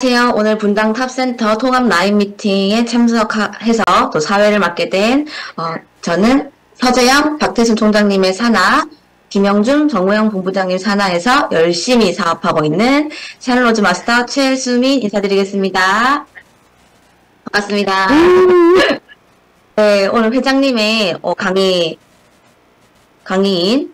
안녕하세요. 오늘 분당 탑센터 통합 라인 미팅에 참석해서 또 사회를 맡게 된 어, 저는 서재영, 박태순 총장님의 산하, 김영준, 정우영 본부장님 산하에서 열심히 사업하고 있는 샤론로즈 마스터 최수민 인사드리겠습니다. 반갑습니다. 네, 오늘 회장님의 어, 강의 강의인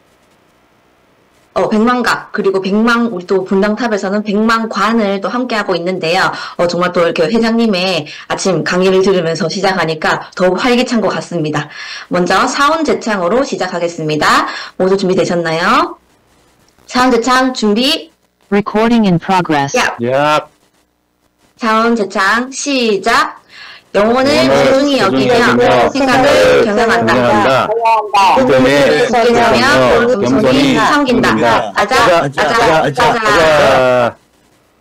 어, 백만각, 그리고 백만, 우리 또 분당탑에서는 백만관을 또 함께 하고 있는데요. 어, 정말 또 이렇게 회장님의 아침 강의를 들으면서 시작하니까 더욱 활기찬 것 같습니다. 먼저 사원제창으로 시작하겠습니다. 모두 준비되셨나요? 사원제창 준비, Recording in progress. 야! 야, 사원제창 시작! 영혼을 소중히 여기며 생각을 경영한다. 굳게 서며 겸손히 섬긴다. 아자, 아자, 아자, 아자, 아자. 아자.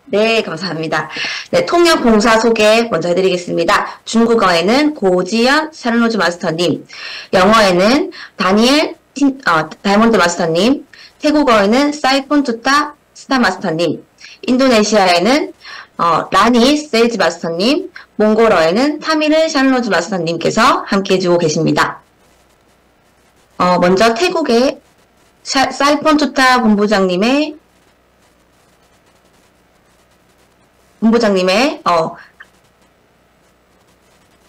네, 감사합니다. 네, 통역 봉사 소개 먼저 해드리겠습니다. 중국어에는 고지연 Sharon Rose 마스터님, 영어에는 다니엘 틴- 어, 다이아몬드 마스터님, 태국어에는 사이폰 투타 스타 마스터님, 인도네시아에는 어, 라니 Sales 마스터님, 몽골어에는 타미르 Sharon Rose 마스터님께서 함께 해주고 계십니다. 어, 먼저 태국의 샤- 사이폰 투타 본부장님의 본부장님의 어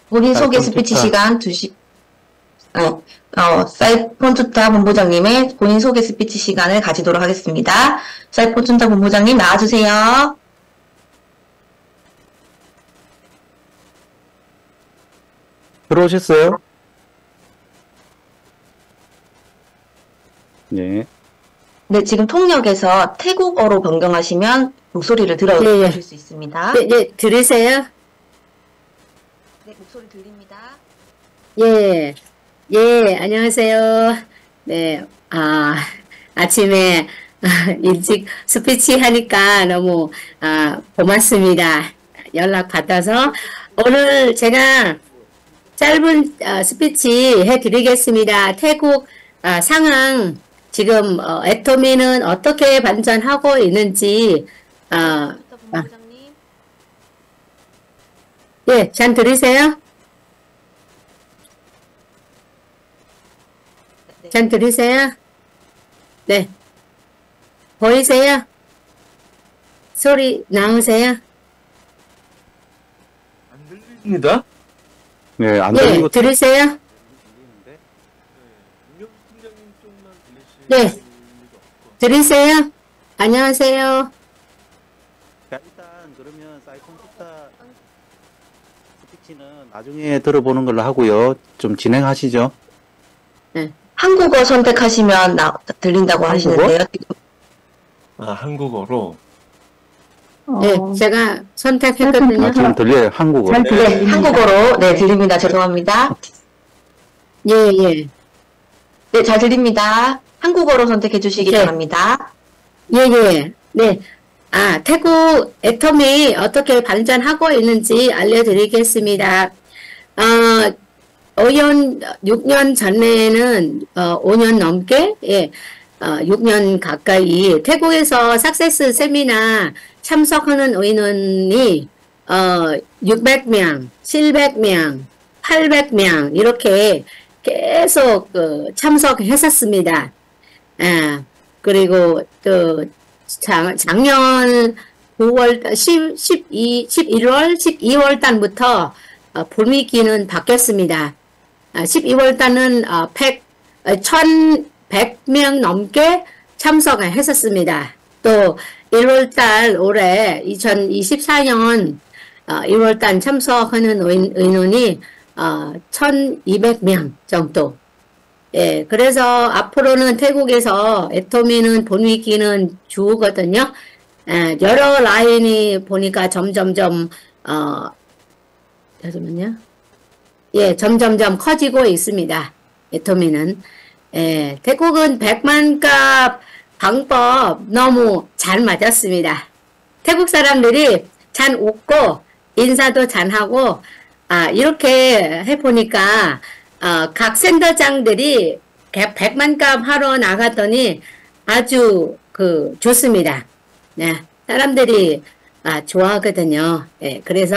본인 소개 스피치. 시간 2시 어, 어, 사이폰 투타 본부장님의 본인 소개 스피치 시간을 가지도록 하겠습니다. 사이폰 투타 본부장님 나와주세요. 들어오셨어요? 네. 네, 지금 통역에서 태국어로 변경하시면 목소리를 들어보실 예, 예. 수 있습니다. 네, 네, 들으세요? 네, 목소리 들립니다. 예, 예, 안녕하세요. 네, 아, 아침에 일찍 스피치 하니까 너무 아, 고맙습니다. 연락 받아서 오늘 제가 짧은 어, 스피치 해드리겠습니다. 태국 아, 상황 지금 어, 애터미는 어떻게 반전하고 있는지 아, 투타 본부장님. 예, 잘 들으세요? 네. 잘 들으세요? 네. 보이세요? 소리 나오세요? 입니다. 네, 안 예, 들리고 들으세요? 네. 들으세요? 안녕하세요. 자, 일단 그러면 사이콘 투타 스피치는 나중에 들어보는 걸로 하고요. 좀 진행하시죠. 한국어 선택하시면 나, 들린다고 하시는데요. 지금 아, 한국어로. 네, 제가 선택했거든요. 아, 지금 들려요. 한국어. 네, 한국어로 네 들립니다. 죄송합니다. 예, 예. 네, 잘 들립니다. 한국어로 선택해 주시기 네. 바랍니다. 예, 예. 네. 아, 태국 애텀이 어떻게 발전하고 있는지 알려드리겠습니다. 어, 5년, 6년 전에는, 어, 5년 넘게, 예, 어, 6년 가까이 태국에서 सक्세스 세미나 참석하는 의원이, 어, 600명, 700명, 800명, 이렇게 계속, 그, 참석했었습니다. 아, 그리고 또 작, 작년 9월, 10, 12, 11월, 12월 달부터 어, 불미기는 바뀌었습니다. 아, 12월 달은 어, 100, 어, 1100명 넘게 참석을 했었습니다. 또 1월 달 올해 2024년 어, 1월 달 참석하는 의- 의원이 어, 1200명 정도 예, 그래서 앞으로는 태국에서 애터미는 본위기는 주거든요. 예, 여러 라인이 보니까 점점점, 어, 잠시만요. 예, 점점점 커지고 있습니다. 애터미는. 예, 태국은 100만 값 방법 너무 잘 맞았습니다. 태국 사람들이 잘 웃고 인사도 잘하고 아, 이렇게 해보니까 어, 각 센터장들이 100만 값 하러 나갔더니 아주 그 좋습니다. 네. 사람들이 아, 좋아하거든요. 예, 그래서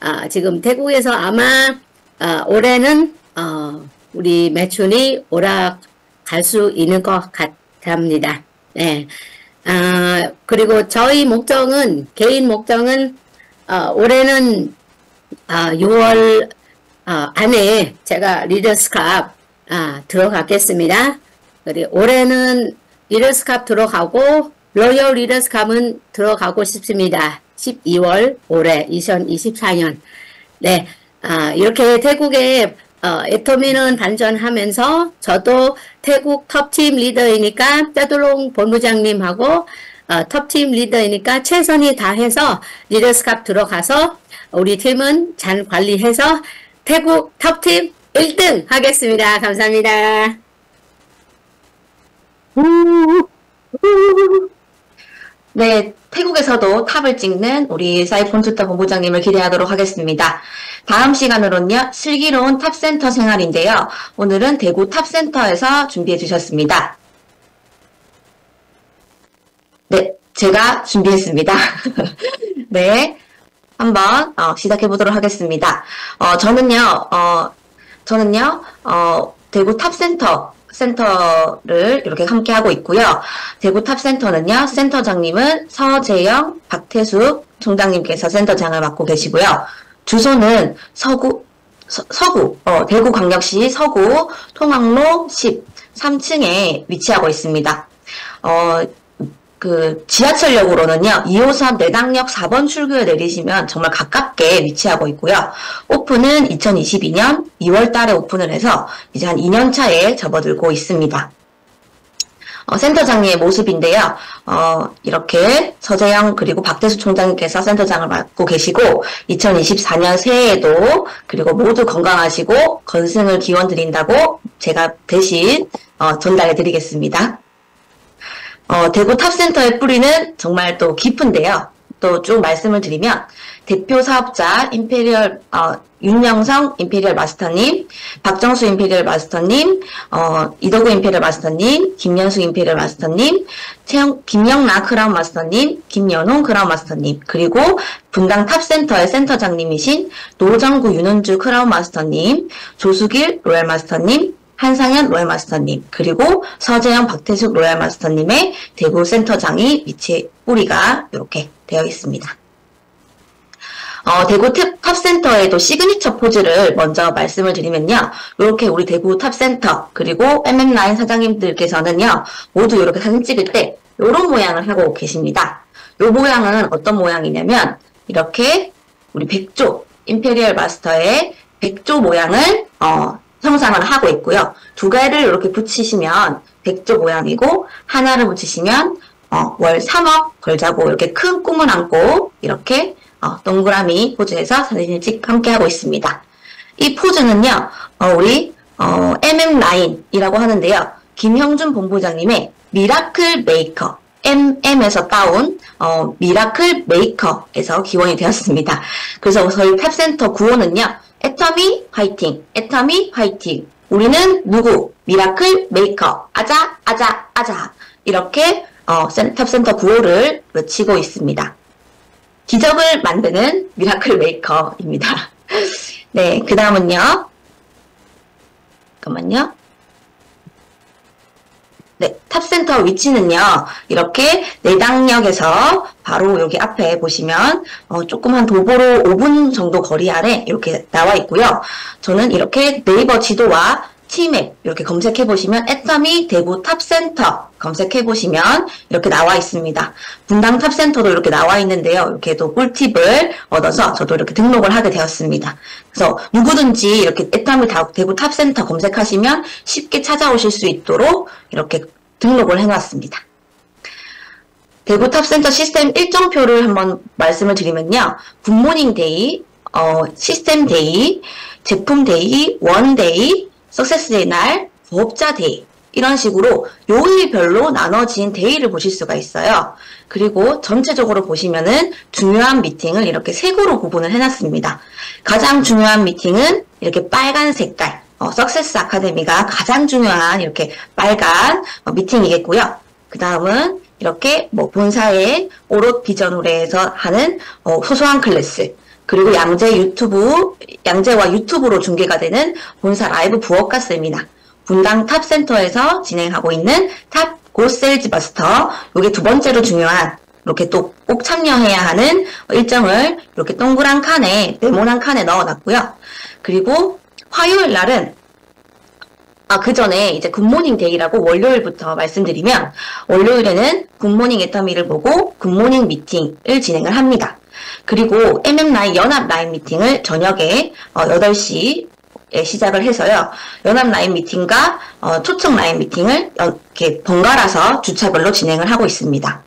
아, 지금 태국에서 아마 아, 올해는 어, 우리 매춘이 오락갈 수 있는 것 같 답니다. 예. 아, 그리고 저희 목적은 개인 목적은 어, 올해는 아, 6월 어, 안에 제가 리더스캅 아, 들어가겠습니다. 그리고 올해는 리더스캅 들어가고 로열 리더스캅은 들어가고 싶습니다. 12월 올해 2024년. 네, 아, 이렇게 태국에 어, 애터미는 반전하면서 저도 태국 톱팀 리더이니까 짜두롱 본부장님하고 어, 톱팀 리더이니까 최선이 다해서 리더스캅 들어가서 우리 팀은 잘 관리해서 태국 톱팀 1등 하겠습니다. 감사합니다. 네, 태국에서도 탑을 찍는 우리 사이폰 투타 본부장님을 기대하도록 하겠습니다. 다음 시간으로는요, 슬기로운 탑센터 생활인데요. 오늘은 대구 탑센터에서 준비해 주셨습니다. 네, 제가 준비했습니다. 네, 한번 어, 시작해 보도록 하겠습니다. 어, 저는요, 어, 저는요, 어, 대구 탑센터 센터를 이렇게 함께 하고 있고요. 대구 탑센터는요, 센터장님은 서재영, 박태숙 총장님께서 센터장을 맡고 계시고요. 주소는 서구, 서, 구 어, 대구광역시 서구 통학로 10, 3층에 위치하고 있습니다. 어, 그 지하철역으로는요. 2호선 내당역 4번 출구에 내리시면 정말 가깝게 위치하고 있고요. 오픈은 2022년 2월 달에 오픈을 해서 이제 한 2년 차에 접어들고 있습니다. 어, 센터장님의 모습인데요. 어, 이렇게 서재영 그리고 박대수 총장님께서 센터장을 맡고 계시고 2024년 새해에도 그리고 모두 건강하시고 건승을 기원 드린다고 제가 대신 어, 전달해 드리겠습니다. 어, 대구 탑센터의 뿌리는 정말 또 깊은데요. 또 쭉 말씀을 드리면 대표 사업자 Imperial 어, 윤영성 Imperial 마스터님, 박정수 Imperial 마스터님, 어, 이덕우 Imperial 마스터님, 김연수 Imperial 마스터님, 최영, 김영나 크라운 마스터님, 김연홍 크라운 마스터님, 그리고 분당 탑센터의 센터장님이신 노정구 윤은주 크라운 마스터님, 조수길 Royal 마스터님, 한상현 Royal 마스터님, 그리고 서재영 박태숙 Royal 마스터님의 대구 센터장이 위치 뿌리가 이렇게 되어 있습니다. 어, 대구 탑, 탑센터에도 시그니처 포즈를 먼저 말씀을 드리면요. 이렇게 우리 대구 탑센터, 그리고 MM9 사장님들께서는요, 모두 이렇게 사진 찍을 때 이런 모양을 하고 계십니다. 이 모양은 어떤 모양이냐면, 이렇게 우리 백조, Imperial 마스터의 백조 모양을, 어, 형상을 하고 있고요. 두 개를 이렇게 붙이시면 백조 모양이고 하나를 붙이시면 어, 월 3억 걸자고 이렇게 큰 꿈을 안고 이렇게 어, 동그라미 포즈에서 사진을 찍 함께 하고 있습니다. 이 포즈는요, 어, 우리 어, MM9이라고 하는데요. 김형준 본부장님의 Miracle Maker MM에서 따온 어, Miracle Maker에서 기원이 되었습니다. 그래서 저희 탑센터 구호는요. 애터미 화이팅, 애터미 화이팅. 우리는 누구? Miracle Maker. 아자, 아자, 아자. 이렇게 어, 탑센터 구호를 외치고 있습니다. 기적을 만드는 Miracle Maker입니다. 네, 그 다음은요. 잠깐만요. 네, 탑센터 위치는요, 이렇게 내당역에서 바로 여기 앞에 보시면, 어, 조금 한 도보로 5분 정도 거리 아래 이렇게 나와 있고요. 저는 이렇게 네이버 지도와 티맵 이렇게 검색해 보시면 애터미 대구 탑센터 검색해 보시면 이렇게 나와 있습니다. 분당 탑센터도 이렇게 나와 있는데요. 이렇게 또 꿀팁을 얻어서 저도 이렇게 등록을 하게 되었습니다. 그래서 누구든지 이렇게 애터미 대구 탑센터 검색하시면 쉽게 찾아오실 수 있도록 이렇게 등록을 해놨습니다. 대구 탑센터 시스템 일정표를 한번 말씀을 드리면요. Good Morning Day, 어, 시스템 Day, 제품 Day, One Day, Success Day 날, 부업자 Day 이런 식으로 요일별로 나눠진 day를 보실 수가 있어요. 그리고 전체적으로 보시면은 중요한 미팅을 이렇게 색으로 구분을 해놨습니다. 가장 중요한 미팅은 이렇게 빨간 색깔, 어, Success Academy가 가장 중요한 이렇게 빨간 어, 미팅이겠고요. 그 다음은 이렇게 뭐 본사의 오롯 비전으로해서 하는 어, 소소한 클래스 그리고 양재 유튜브 양재와 유튜브로 중계가 되는 본사 라이브 부업가 세미나 분당 탑센터에서 진행하고 있는 탑 Go Sales Master 이게 두 번째로 중요한 이렇게 또 꼭 참여해야 하는 일정을 이렇게 동그란 칸에 네모난 칸에 넣어놨고요. 그리고 화요일 날은 아, 그 전에 이제 Good Morning Day라고 월요일부터 말씀드리면, 월요일에는 Good Morning 애터미를 보고 Good Morning 미팅을 진행을 합니다. 그리고 MM9 연합 라인 미팅을 저녁에 어, 8시에 시작을 해서요. 연합 라인 미팅과 어, 초청 라인 미팅을 연- 이렇게 번갈아서 주차별로 진행을 하고 있습니다.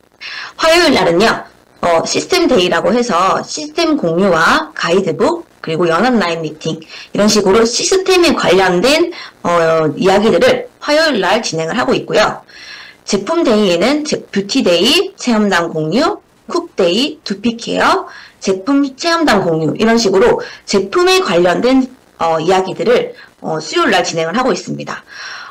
화요일 날은요, 어, 시스템 day라고 해서 시스템 공유와 가이드북, 그리고 연합 라인 미팅, 이런 식으로 시스템에 관련된, 어, 이야기들을 화요일 날 진행을 하고 있고요. 제품 day에는 제- beauty day, 체험단 공유, cook day, 두피 care, 제품 체험단 공유, 이런 식으로 제품에 관련된, 어, 이야기들을, 어, 수요일 날 진행을 하고 있습니다.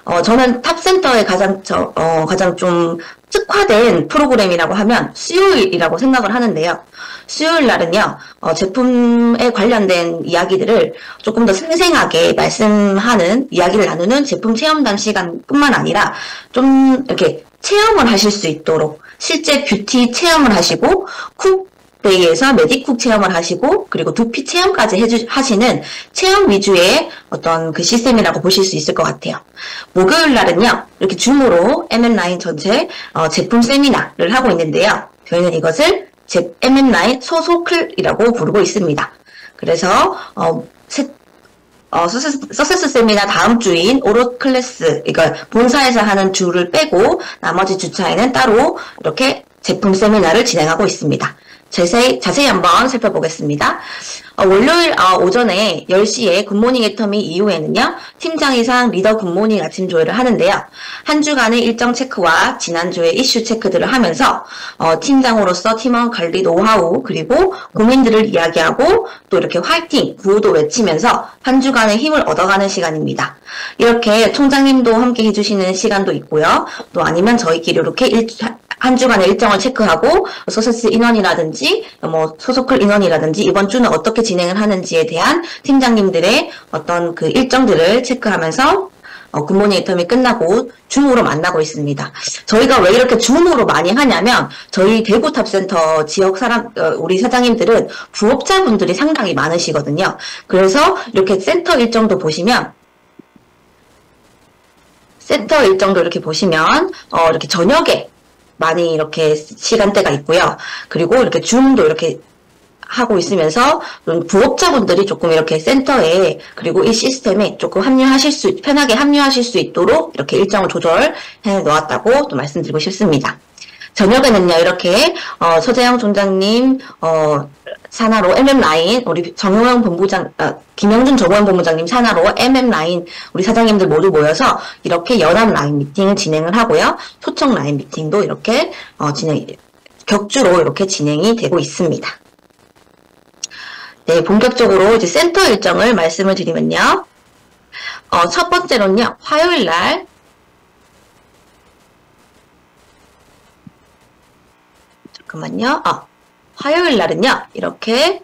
어, 저는 탑센터의 가장, 저, 어, 가장 좀 특화된 프로그램이라고 하면 수요일이라고 생각을 하는데요. 수요일 날은요, 어, 제품에 관련된 이야기들을 조금 더 생생하게 말씀하는, 이야기를 나누는 제품 체험단 시간뿐만 아니라 좀 이렇게 체험을 하실 수 있도록 실제 뷰티 체험을 하시고, 쿡 데이에서 메디쿡 체험을 하시고 그리고 두피 체험까지 해주, 하시는 체험 위주의 어떤 그 시스템이라고 보실 수 있을 것 같아요. 목요일 날은요 이렇게 줌으로 MM9 전체 어, 제품 세미나를 하고 있는데요. 저희는 이것을 제 MM9 소소클이라고 부르고 있습니다. 그래서 어, 세- 어, 서세스, 세미나 다음 주인 오롯 클래스, 이거 본사에서 하는 주를 빼고 나머지 주차에는 따로 이렇게 제품 세미나를 진행하고 있습니다. 자세히, 자세히 한번 살펴보겠습니다. 어, 월요일 어, 오전에 10시에 good morning 애터미 이후에는요, 팀장 이상 리더 good morning 아침 조회를 하는데요. 한 주간의 일정 체크와 지난주의 이슈 체크들을 하면서 어, 팀장으로서 팀원 관리 노하우 그리고 고민들을 이야기하고 또 이렇게 화이팅 구호도 외치면서 한 주간의 힘을 얻어가는 시간입니다. 이렇게 총장님도 함께 해주시는 시간도 있고요. 또 아니면 저희끼리 이렇게 일, 한 주간의 일정을 체크하고 소세스 인원이라든지 뭐 소속클 인원이라든지 이번 주는 어떻게 진행을 하는지에 대한 팀장님들의 어떤 그 일정들을 체크하면서 어, good morning 애터미 끝나고 줌으로 만나고 있습니다. 저희가 왜 이렇게 줌으로 많이 하냐면 저희 대구 탑센터 지역 사람 어, 우리 사장님들은 부업자분들이 상당히 많으시거든요. 그래서 이렇게 센터 일정도 보시면 센터 일정도 이렇게 보시면 어, 이렇게 저녁에 많이 이렇게 시간대가 있고요. 그리고 이렇게 줌도 이렇게 하고 있으면서 좀 부업자분들이 조금 이렇게 센터에 그리고 이 시스템에 조금 합류하실 수 편하게 합류하실 수 있도록 이렇게 일정을 조절해 놓았다고 또 말씀드리고 싶습니다. 저녁에는요 이렇게 어, 서재영 총장님 어, 산하로 MM 라인 우리 정호영 본부장 어, 김영준 정호영 본부장님 산하로 MM 라인 우리 사장님들 모두 모여서 이렇게 연합 라인 미팅을 진행을 하고요 초청 라인 미팅도 이렇게 어, 진행 격주로 이렇게 진행이 되고 있습니다. 네, 본격적으로 이제 센터 일정을 말씀을 드리면요. 어, 첫 번째로는요, 화요일 날, 잠깐만요. 어, 화요일 날은요, 이렇게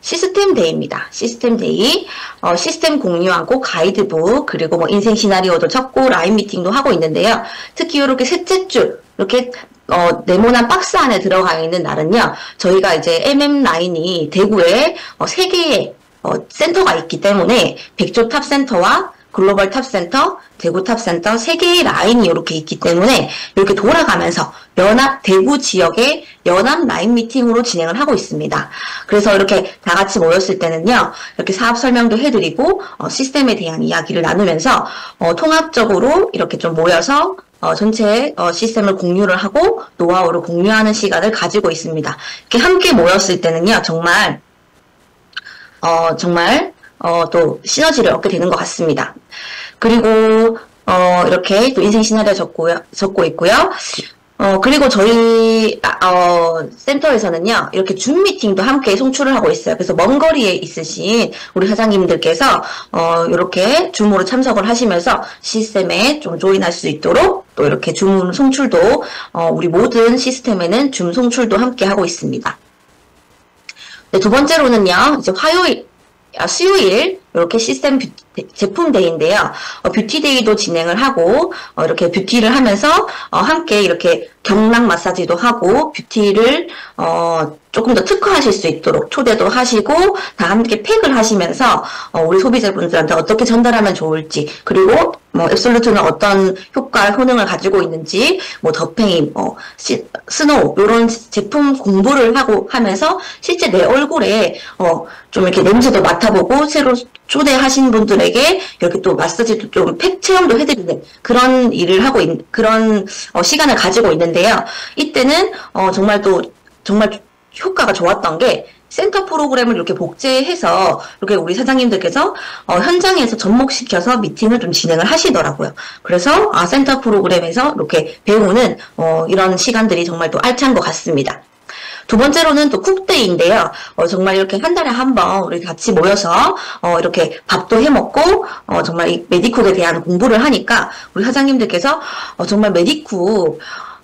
시스템 day입니다. 시스템 day. 어, 시스템 공유하고 가이드북, 그리고 뭐 인생 시나리오도 적고 라인 미팅도 하고 있는데요. 특히 이렇게 셋째 주, 이렇게 어, 네모난 박스 안에 들어가 있는 날은요, 저희가 이제 MM9이 대구에 어, 세 개의 어, 센터가 있기 때문에 백조 탑 센터와 글로벌 탑센터, 대구 탑센터 세 개의 라인이 이렇게 있기 때문에 이렇게 돌아가면서 연합 대구 지역의 연합 라인 미팅으로 진행을 하고 있습니다. 그래서 이렇게 다 같이 모였을 때는요, 이렇게 사업 설명도 해드리고 어, 시스템에 대한 이야기를 나누면서 어, 통합적으로 이렇게 좀 모여서 어, 전체 어, 시스템을 공유를 하고 노하우를 공유하는 시간을 가지고 있습니다. 이렇게 함께 모였을 때는요, 정말 어, 정말 어, 또 시너지를 얻게 되는 것 같습니다. 그리고 어, 이렇게 또 인생 시나리오 적고요, 적고 있고요. 어, 그리고 저희, 아, 어, 센터에서는요, 이렇게 줌 미팅도 함께 송출을 하고 있어요. 그래서 먼 거리에 있으신 우리 사장님들께서, 어, 이렇게 줌으로 참석을 하시면서 시스템에 좀 조인할 수 있도록 또 이렇게 줌 송출도 어, 우리 모든 시스템에는 줌 송출도 함께 하고 있습니다. 네, 두 번째로는요, 이제 화요일, 아, 수요일 이렇게 시스템 beau- 제품 day인데요. 어, beauty day도 진행을 하고 어, 이렇게 beauty를 하면서 어, 함께 이렇게 경락 마사지도 하고 beauty를 어, 조금 더 특화하실 수 있도록 초대도 하시고 다 함께 팩을 하시면서 어, 우리 소비자분들한테 어떻게 전달하면 좋을지 그리고 뭐 앱솔루트는 어떤 효과 효능을 가지고 있는지 뭐 더페임 뭐 시- 스노우 이런 제품 공부를 하고 하면서 실제 내 얼굴에 어, 좀 이렇게 냄새도 맡아보고 새로 초대하신 분들에게 이렇게 또 마사지도 좀 팩 체험도 해드리는 그런 일을 하고 있, 그런 어, 시간을 가지고 있는데요. 이때는 어, 정말 또 정말 효과가 좋았던 게 센터 프로그램을 이렇게 복제해서 이렇게 우리 사장님들께서 어, 현장에서 접목시켜서 미팅을 좀 진행을 하시더라고요. 그래서 아 센터 프로그램에서 이렇게 배우는 어, 이런 시간들이 정말 또 알찬 것 같습니다. 두 번째로는 또 쿡데이인데요. 어, 정말 이렇게 한 달에 한 번 우리 같이 모여서 어, 이렇게 밥도 해 먹고 어, 정말 이 메디쿡에 대한 공부를 하니까 우리 사장님들께서 어, 정말 메디쿡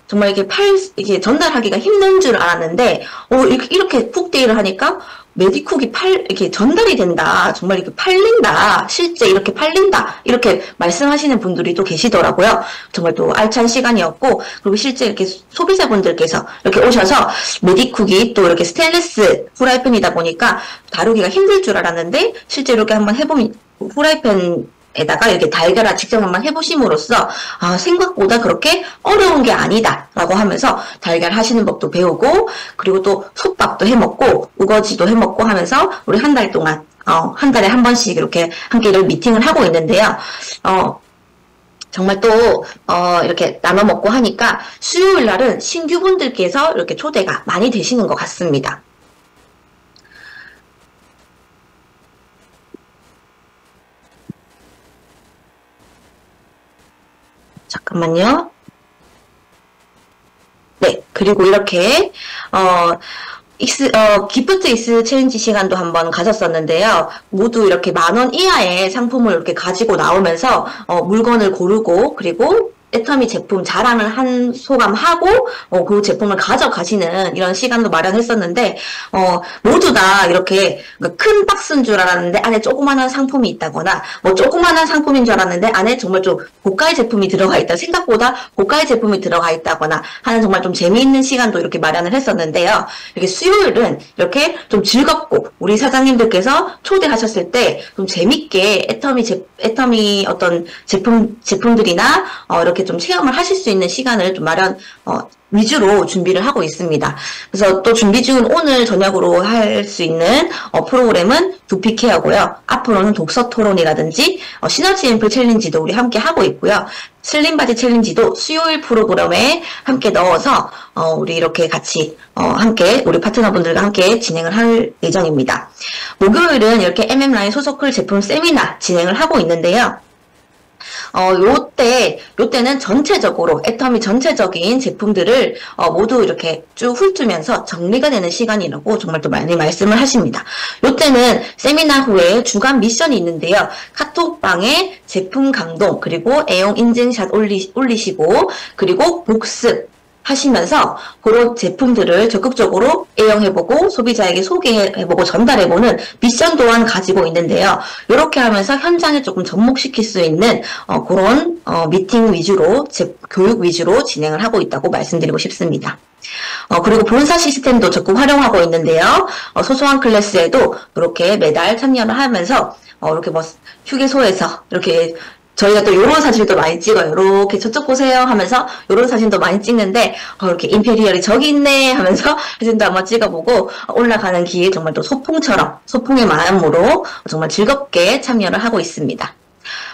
정말 이게 팔 이게 전달하기가 힘든 줄 알았는데 어, 이렇게 이렇게 쿡데이를 하니까 메디쿡이 팔 이렇게 전달이 된다. 정말 이렇게 팔린다. 실제 이렇게 팔린다. 이렇게 말씀하시는 분들이 또 계시더라고요. 정말 또 알찬 시간이었고 그리고 실제 이렇게 소비자분들께서 이렇게 오셔서 메디쿡이 또 이렇게 스테인리스 후라이팬이다 보니까 다루기가 힘들 줄 알았는데 실제 이렇게 한번 해보면 후라이팬 에다가 이렇게 달걀을 직접 한번 해보심으로써 아 생각보다 그렇게 어려운 게 아니다 라고 하면서 달걀 하시는 법도 배우고 그리고 또 솥밥도 해먹고 우거지도 해먹고 하면서 우리 한 달 동안 어, 한 달에 한 번씩 이렇게 함께 이런 미팅을 하고 있는데요. 어, 정말 또, 어, 이렇게 나눠 먹고 하니까 수요일 날은 신규분들께서 이렇게 초대가 많이 되시는 것 같습니다. 잠깐만요. 네, 그리고 이렇게, 어, ex-, 어, gift exchange 시간도 한번 가졌었는데요. 모두 이렇게 만 원 이하의 상품을 이렇게 가지고 나오면서, 어, 물건을 고르고, 그리고 애터미 제품 자랑을 한 소감하고, 어, 그 제품을 가져가시는 이런 시간도 마련했었는데, 어, 모두 다 이렇게 그큰 박스인 줄 알았는데 안에 조그만한 상품이 있다거나, 뭐 조그만한 상품인 줄 알았는데 안에 정말 좀 고가의 제품이 들어가 있다. 생각보다 고가의 제품이 들어가 있다거나 하는 정말 좀 재미있는 시간도 이렇게 마련을 했었는데요. 이렇게 수요일은 이렇게 좀 즐겁고 우리 사장님들께서 초대하셨을 때 좀 재밌게 애터미 제, 애터미 어떤 제품 제품들이나 어, 이렇게 좀 체험을 하실 수 있는 시간을 좀 마련 어, 위주로 준비를 하고 있습니다. 그래서 또 준비 중인 오늘 저녁으로 할 수 있는 어, 프로그램은 두피케어고요. 앞으로는 독서 토론이라든지 어, 시너지 앰플 챌린지도 우리 함께 하고 있고요. slim body challenge도 수요일 프로그램에 함께 넣어서 어, 우리 이렇게 같이 어, 함께 우리 파트너분들과 함께 진행을 할 예정입니다. 목요일은 이렇게 MM라인 소속글 제품 세미나 진행을 하고 있는데요. 어, 요때, 요때는 전체적으로, 애터미 전체적인 제품들을, 어, 모두 이렇게 쭉 훑으면서 정리가 되는 시간이라고 정말 또 많이 말씀을 하십니다. 요때는 세미나 후에 주간 미션이 있는데요. 카톡방에 제품 강동, 그리고 애용 인증샷 올리, 올리시고, 그리고 복습, 하시면서 그런 제품들을 적극적으로 애용해보고 소비자에게 소개해보고 전달해보는 미션 또한 가지고 있는데요. 이렇게 하면서 현장에 조금 접목시킬 수 있는 어, 그런 어, 미팅 위주로 제, 교육 위주로 진행을 하고 있다고 말씀드리고 싶습니다. 어, 그리고 본사 시스템도 적극 활용하고 있는데요. 어, 소소한 클래스에도 이렇게 매달 참여를 하면서 어, 이렇게 뭐 휴게소에서 이렇게 저희가 또 이런 사진도 많이 찍어요. 이렇게 저쪽 보세요 하면서 이런 사진도 많이 찍는데 어, 이렇게 임페리얼이 저기 있네 하면서 사진도 한번 찍어보고 올라가는 길 정말 또 소풍처럼 소풍의 마음으로 정말 즐겁게 참여를 하고 있습니다.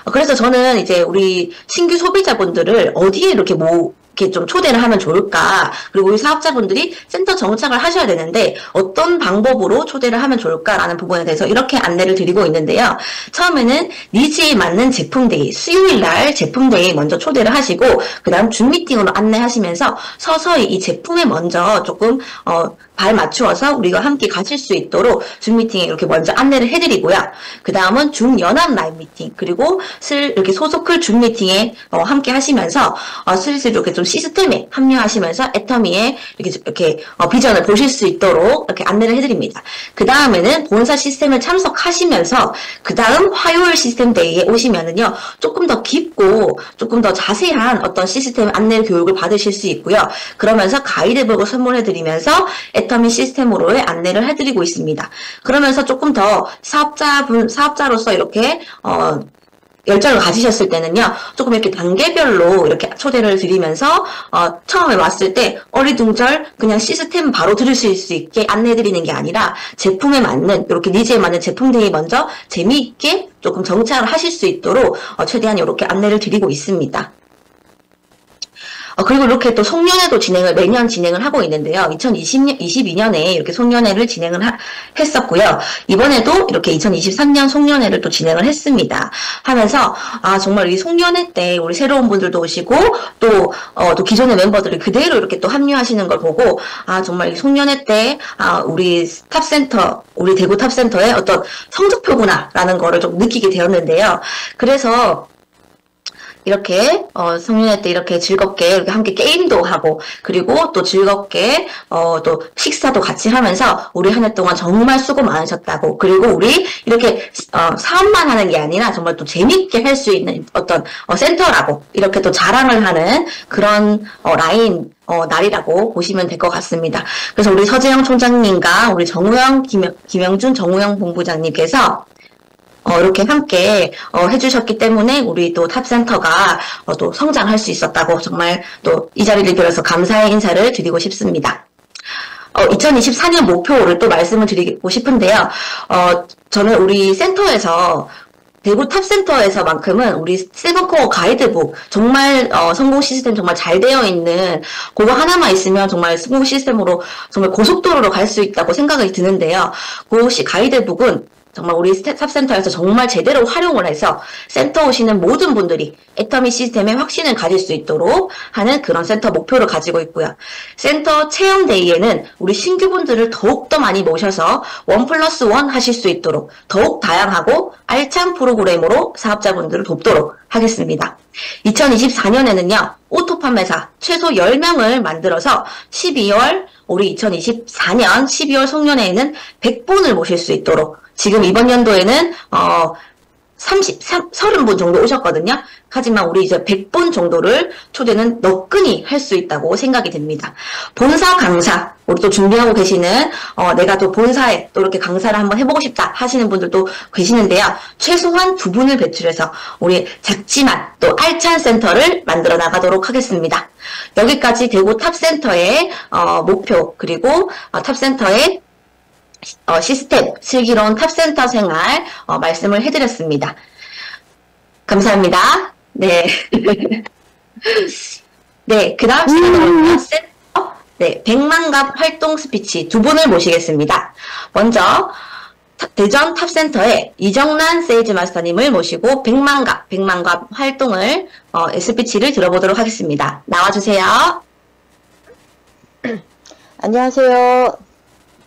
어, 그래서 저는 이제 우리 신규 소비자분들을 어디에 이렇게 모 이렇게 좀 초대를 하면 좋을까? 그리고 우리 사업자분들이 센터 정착을 하셔야 되는데 어떤 방법으로 초대를 하면 좋을까라는 부분에 대해서 이렇게 안내를 드리고 있는데요. 처음에는 needs에 맞는 제품 day, 수요일 날 제품 day 먼저 초대를 하시고 그다음 줌 미팅으로 안내하시면서 서서히 이 제품에 먼저 조금 어, 발 맞추어서 우리가 함께 가실 수 있도록 줌 미팅에 이렇게 먼저 안내를 해드리고요. 그 다음은 줌 연합 라인 미팅 그리고 슬 이렇게 소속클 줌 미팅에 어, 함께 하시면서 어, 슬슬 이렇게 좀 시스템에 합류하시면서 애터미의 이렇게 이렇게 어, 비전을 보실 수 있도록 이렇게 안내를 해드립니다. 그 다음에는 본사 시스템을 참석하시면서 그 다음 화요일 시스템 데이에 오시면은요 조금 더 깊고 조금 더 자세한 어떤 시스템 안내 교육을 받으실 수 있고요. 그러면서 가이드북을 선물해드리면서 애터미 시스템으로의 안내를 해드리고 있습니다. 그러면서 조금 더 사업자분 사업자로서 이렇게 어, 열정을 가지셨을 때는요, 조금 이렇게 단계별로 이렇게 초대를 드리면서, 어, 처음에 왔을 때 어리둥절 그냥 시스템 바로 들으실 수 있게 안내해드리는 게 아니라 제품에 맞는, 이렇게 니즈에 맞는 제품 등이 먼저 재미있게 조금 정착을 하실 수 있도록 어, 최대한 이렇게 안내를 드리고 있습니다. 어, 그리고 이렇게 또 송년회도 진행을 매년 진행을 하고 있는데요. 2020년, 22년에 이렇게 송년회를 진행을 하- 했었고요. 이번에도 이렇게 2023년 송년회를 또 진행을 했습니다. 하면서 아 정말 이 송년회 때 우리 새로운 분들도 오시고 또, 어, 또 기존의 멤버들이 그대로 이렇게 또 합류하시는 걸 보고 아 정말 이 송년회 때 아, 우리 탑센터, 우리 대구 탑센터의 어떤 성적표구나라는 거를 좀 느끼게 되었는데요. 그래서 이렇게 어, 성년회 때 이렇게 즐겁게 이렇게 함께 게임도 하고 그리고 또 즐겁게 어, 또 식사도 같이 하면서 우리 한 해 동안 정말 수고 많으셨다고 그리고 우리 이렇게 어, 사업만 하는 게 아니라 정말 또 재밌게 할 수 있는 어떤 어, 센터라고 이렇게 또 자랑을 하는 그런 어, 라인 어, 날이라고 보시면 될 것 같습니다. 그래서 우리 서재영 총장님과 우리 정우영 김영, 김영준 정우영 본부장님께서 어, 이렇게 함께 어, 해주셨기 때문에 우리 또 탑센터가 어, 또 성장할 수 있었다고 정말 또 이 자리를 빌어서 감사의 인사를 드리고 싶습니다. 어, 2024년 목표를 또 말씀을 드리고 싶은데요. 어, 저는 우리 센터에서 대구 탑센터에서만큼은 우리 seven core 가이드북 정말 어, 성공 시스템 정말 잘 되어 있는 그거 하나만 있으면 정말 성공 시스템으로 정말 고속도로로 갈 수 있다고 생각이 드는데요. 그것이 가이드북은 정말 우리 탑센터에서 정말 제대로 활용을 해서 센터 오시는 모든 분들이 애터미 시스템에 확신을 가질 수 있도록 하는 그런 센터 목표를 가지고 있고요. 센터 체험 day에는 우리 신규분들을 더욱더 많이 모셔서 one plus one 하실 수 있도록 더욱 다양하고 알찬 프로그램으로 사업자분들을 돕도록 하겠습니다. 2024년에는요, auto 판매사 최소 10명을 만들어서 12월, 우리 2024년 12월 송년회에는 100분을 모실 수 있도록 지금 이번 연도에는 어 30, 30분 정도 오셨거든요. 하지만 우리 이제 100분 정도를 초대는 너끈히 할 수 있다고 생각이 됩니다. 본사 강사, 우리 또 준비하고 계시는, 어, 내가 또 본사에 또 이렇게 강사를 한번 해보고 싶다 하시는 분들도 계시는데요. 최소한 두 분을 배출해서 우리 작지만 또 알찬 센터를 만들어 나가도록 하겠습니다. 여기까지 대구 탑센터의 어, 목표, 그리고 어, 탑센터의 어, 시스템, 슬기로운 탑센터 생활 어, 말씀을 해드렸습니다. 감사합니다. 네. 네, 그 다음 시간으로는 센터, 네, 백만갑 활동 스피치 두 분을 모시겠습니다. 먼저, 타- 대전 탑센터의 이정란 sales master님을 모시고 백만갑, 백만갑 활동을, 어, 스피치를 들어보도록 하겠습니다. 나와주세요. 안녕하세요.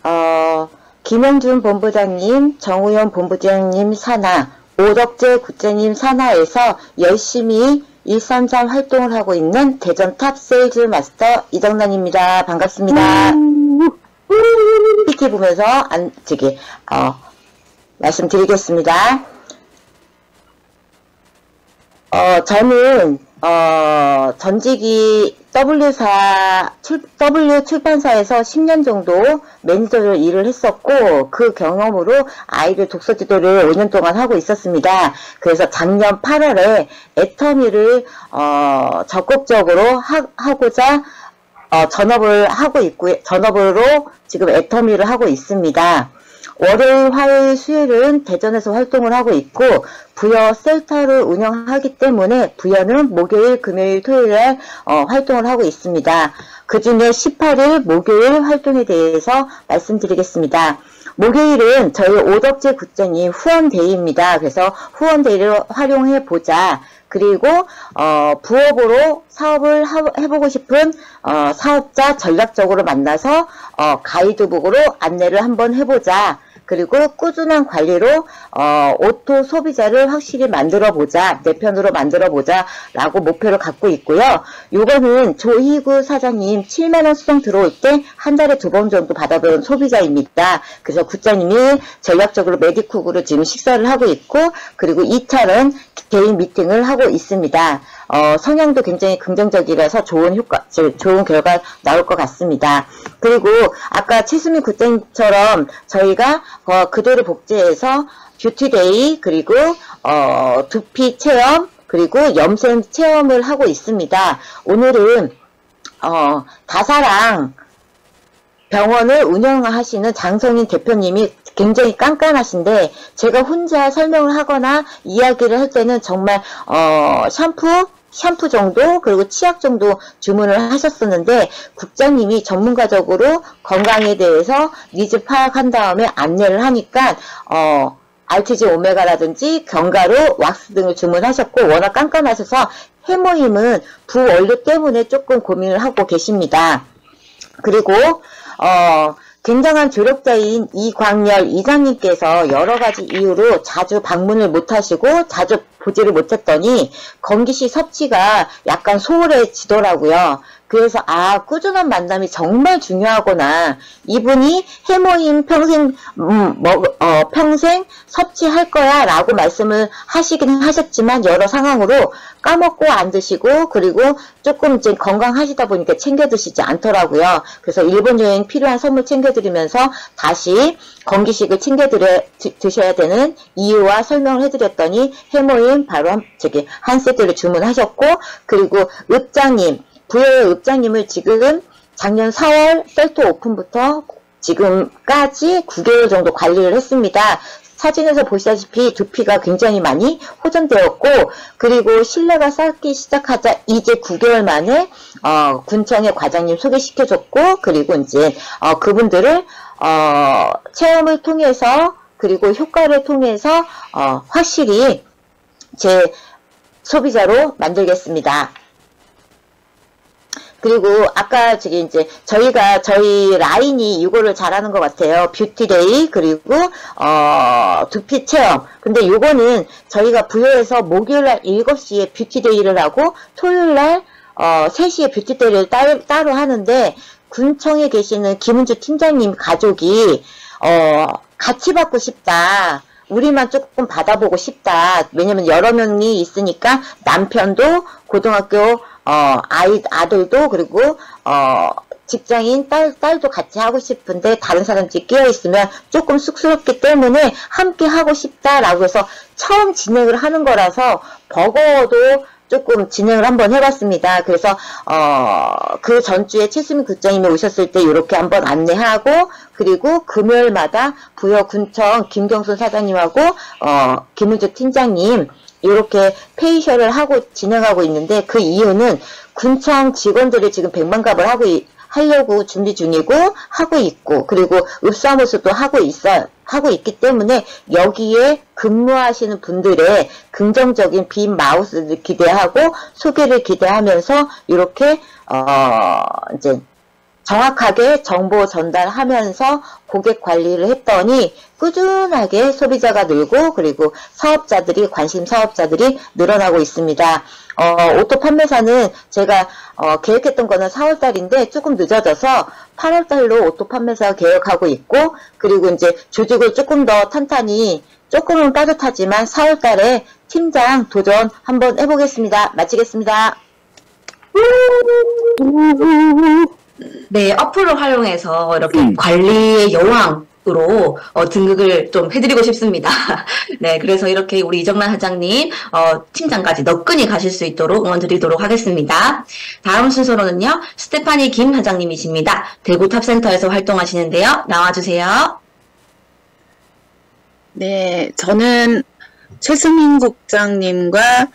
어, 김영준 본부장님, 정우영 본부장님 산하, 오덕재 국장님 산하에서 열심히 133 활동을 하고 있는 대전 탑 sales master 이정란입니다. 반갑습니다. PT 보면서 안, 저기, 어, 말씀드리겠습니다. 어, 저는, 어, 전직이 W사, 출, W 출판사에서 10년 정도 매니저로 일을 했었고, 그 경험으로 아이들 독서 지도를 5년 동안 하고 있었습니다. 그래서 작년 8월에 애터미를, 어, 적극적으로 하, 하고자, 어, 전업을 하고 있고, 전업으로 지금 애터미를 하고 있습니다. 월요일, 화요일, 수요일은 대전에서 활동을 하고 있고 부여 셀터를 운영하기 때문에 부여는 목요일, 금요일, 토요일에 어, 활동을 하고 있습니다. 그 중에 18일 목요일 활동에 대해서 말씀드리겠습니다. 목요일은 저희 오덕재 국장님 후원데이입니다. 그래서 후원데이를 활용해 보자. 그리고 어, 부업으로 사업을 하- 해보고 싶은 어, 사업자 전략적으로 만나서 어, 가이드북으로 안내를 한번 해보자. 그리고 꾸준한 관리로 어, auto 소비자를 확실히 만들어 보자 내 편으로 만들어 보자라고 목표를 갖고 있고요. 요거는 조희구 사장님 7만 원 수당 들어올 때 한 달에 두 번 정도 받아보는 소비자입니다. 그래서 국장님이 전략적으로 메디쿡으로 지금 식사를 하고 있고 그리고 2차는 개인 미팅을 하고 있습니다. 어, 성향도 굉장히 긍정적이라서 좋은 효과, 저- 좋은 결과 나올 것 같습니다. 그리고 아까 최수민 국장님처럼 저희가 어, 그대로 복제해서 beauty day 그리고 어, 두피 체험 그리고 염색 체험을 하고 있습니다. 오늘은 어, 다사랑 병원을 운영하시는 장성인 대표님이 굉장히 깐깐하신데 제가 혼자 설명을 하거나 이야기를 할 때는 정말 어, 샴푸 샴푸 정도 그리고 치약 정도 주문을 하셨었는데 국장님이 전문가적으로 건강에 대해서 니즈 파악한 다음에 안내를 하니까 어 RTG 오메가라든지 견과류, 왁스 등을 주문하셨고 워낙 깐깐하셔서 해모임은 부원료 때문에 조금 고민을 하고 계십니다. 그리고 어, 굉장한 조력자인 이광열 이장님께서 여러 가지 이유로 자주 방문을 못하시고 자주 보지를 못했더니 건기시 섭취가 약간 소홀해지더라고요. 그래서 아 꾸준한 만남이 정말 중요하구나. 이분이 해모임 평생 음, 먹, 어, 평생 섭취할 거야라고 말씀을 하시긴 하셨지만 여러 상황으로 까먹고 안 드시고 그리고 조금 이제 건강하시다 보니까 챙겨 드시지 않더라고요. 그래서 일본 여행 필요한 선물 챙겨 드리면서 다시 건기식을 챙겨 드셔야 되는 이유와 설명을 해드렸더니 해모임 바로 한, 저기 한 세트를 주문하셨고 그리고 읍장님 부여의 읍장님을 지금 작년 4월 셀토 오픈부터 지금까지 9개월 정도 관리를 했습니다. 사진에서 보시다시피 두피가 굉장히 많이 호전되었고 그리고 신뢰가 쌓기 시작하자 이제 9개월 만에 어, 군청의 과장님 소개시켜줬고 그리고 이제 어, 그분들을 어, 체험을 통해서 그리고 효과를 통해서 어, 확실히 제 소비자로 만들겠습니다. 그리고 아까 저기 이제 저희가 저희 라인이 이거를 잘하는 것 같아요. beauty day 그리고 어 두피 체험. 근데 요거는 저희가 부여해서 목요일날 7시에 beauty day를 하고 토요일날 어 3시에 beauty day를 따, 따로 하는데 군청에 계시는 김은주 팀장님 가족이 어 같이 받고 싶다. 우리만 조금 받아보고 싶다. 왜냐면 여러 명이 있으니까 남편도 고등학교 어, 아이, 아들도, 그리고, 어, 직장인 딸, 딸도 같이 하고 싶은데, 다른 사람들이 끼어 있으면 조금 쑥스럽기 때문에 함께 하고 싶다라고 해서 처음 진행을 하는 거라서, 버거도 조금 진행을 한번 해봤습니다. 그래서, 어, 그 전주에 최수민 국장님이 오셨을 때 이렇게 한번 안내하고, 그리고 금요일마다 부여 군청 김경순 사장님하고, 어, 김은주 팀장님, 이렇게 페이셜을 하고 진행하고 있는데 그 이유는 군청 직원들이 지금 백만갑을 하고 이- 하려고 준비 중이고 하고 있고 그리고 읍사무소도 하고 있어 하고 있기 때문에 여기에 근무하시는 분들의 긍정적인 빈 마우스를 기대하고 소개를 기대하면서 이렇게 어 이제 정확하게 정보 전달하면서 고객 관리를 했더니 꾸준하게 소비자가 늘고 그리고 사업자들이 관심 사업자들이 늘어나고 있습니다. 어, auto 판매사는 제가 어, 계획했던 거는 4월 달인데 조금 늦어져서 8월 달로 auto 판매사 계획하고 있고 그리고 이제 조직을 조금 더 탄탄히 조금은 빠듯하지만 4월 달에 팀장 도전 한번 해보겠습니다. 마치겠습니다. 네, 어플을 활용해서 이렇게 관리의 여왕 으로 어, 등극을 좀 해드리고 싶습니다. 네, 그래서 이렇게 우리 이정란 사장님, 어, 팀장까지 너끈히 가실 수 있도록 응원 드리도록 하겠습니다. 다음 순서로는요, 스테파니 김 사장님이십니다. 대구 탑센터에서 활동하시는데요. 나와주세요. 네, 저는 최수민 국장님과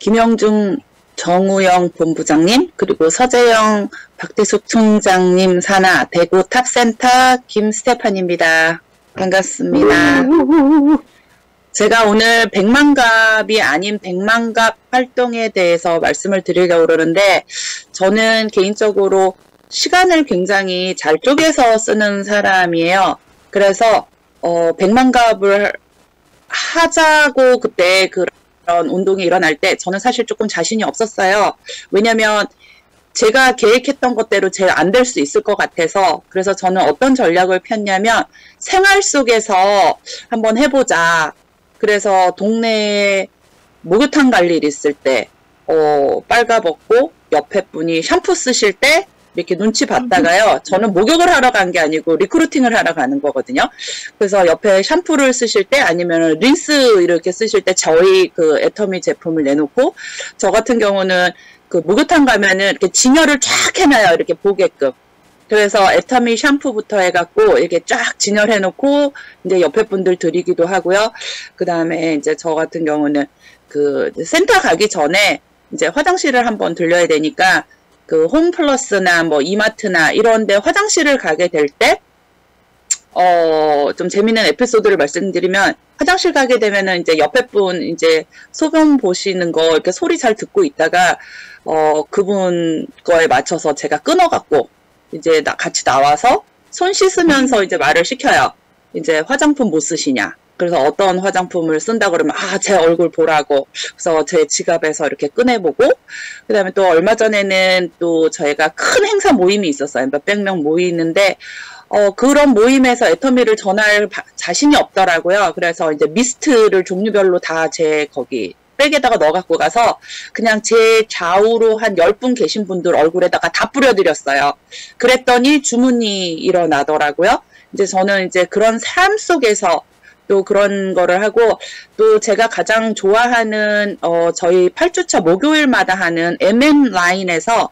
김영중 정우영 본부장님, 그리고 서재영 박대숙 총장님 산하 대구 탑센터 김스테판입니다. 반갑습니다. 제가 오늘 백만갑이 아닌 백만갑 활동에 대해서 말씀을 드리려고 그러는데, 저는 개인적으로 시간을 굉장히 잘 쪼개서 쓰는 사람이에요. 그래서, 어, 백만갑을 하자고 그때 그런 운동이 일어날 때 저는 사실 조금 자신이 없었어요. 왜냐면 제가 계획했던 것대로 제일 안 될 수 있을 것 같아서 그래서 저는 어떤 전략을 폈냐면 생활 속에서 한번 해보자. 그래서 동네에 목욕탕 갈 일 있을 때 어, 빨가벗고 옆에 분이 샴푸 쓰실 때 이렇게 눈치 봤다가요. 저는 목욕을 하러 간 게 아니고 recruiting을 하러 가는 거거든요. 그래서 옆에 샴푸를 쓰실 때 아니면 린스 이렇게 쓰실 때 저희 그 애터미 제품을 내놓고 저 같은 경우는 그 목욕탕 가면은 이렇게 진열을 쫙 해놔요. 이렇게 보게끔. 그래서 애터미 샴푸부터 해갖고 이렇게 쫙 진열해놓고 이제 옆에 분들 드리기도 하고요. 그 다음에 이제 저 같은 경우는 그 센터 가기 전에 이제 화장실을 한번 들려야 되니까 그 홈플러스나 뭐 이마트나 이런데 화장실을 가게 될 때, 어, 좀 재밌는 에피소드를 말씀드리면, 화장실 가게 되면은 이제 옆에 분 이제 소변 보시는 거 이렇게 소리 잘 듣고 있다가, 어, 그분 거에 맞춰서 제가 끊어 갖고, 이제 나, 같이 나와서 손 씻으면서 이제 말을 시켜요. 이제 화장품 뭐 쓰시냐. 그래서 어떤 화장품을 쓴다 그러면 아 제 얼굴 보라고. 그래서 제 지갑에서 이렇게 꺼내보고 그 다음에 또 얼마 전에는 또 저희가 큰 행사 모임이 있었어요. 몇백 명 모이는데 어 그런 모임에서 애터미를 전할 바- 자신이 없더라고요. 그래서 이제 미스트를 종류별로 다 제 거기 백에다가 넣어 갖고 가서 그냥 제 좌우로 한 10분 계신 분들 얼굴에다가 다 뿌려드렸어요. 그랬더니 주문이 일어나더라고요. 이제 저는 이제 그런 삶 속에서 또 그런 거를 하고 또 제가 가장 좋아하는 어 저희 8주차 목요일마다 하는 MM 라인에서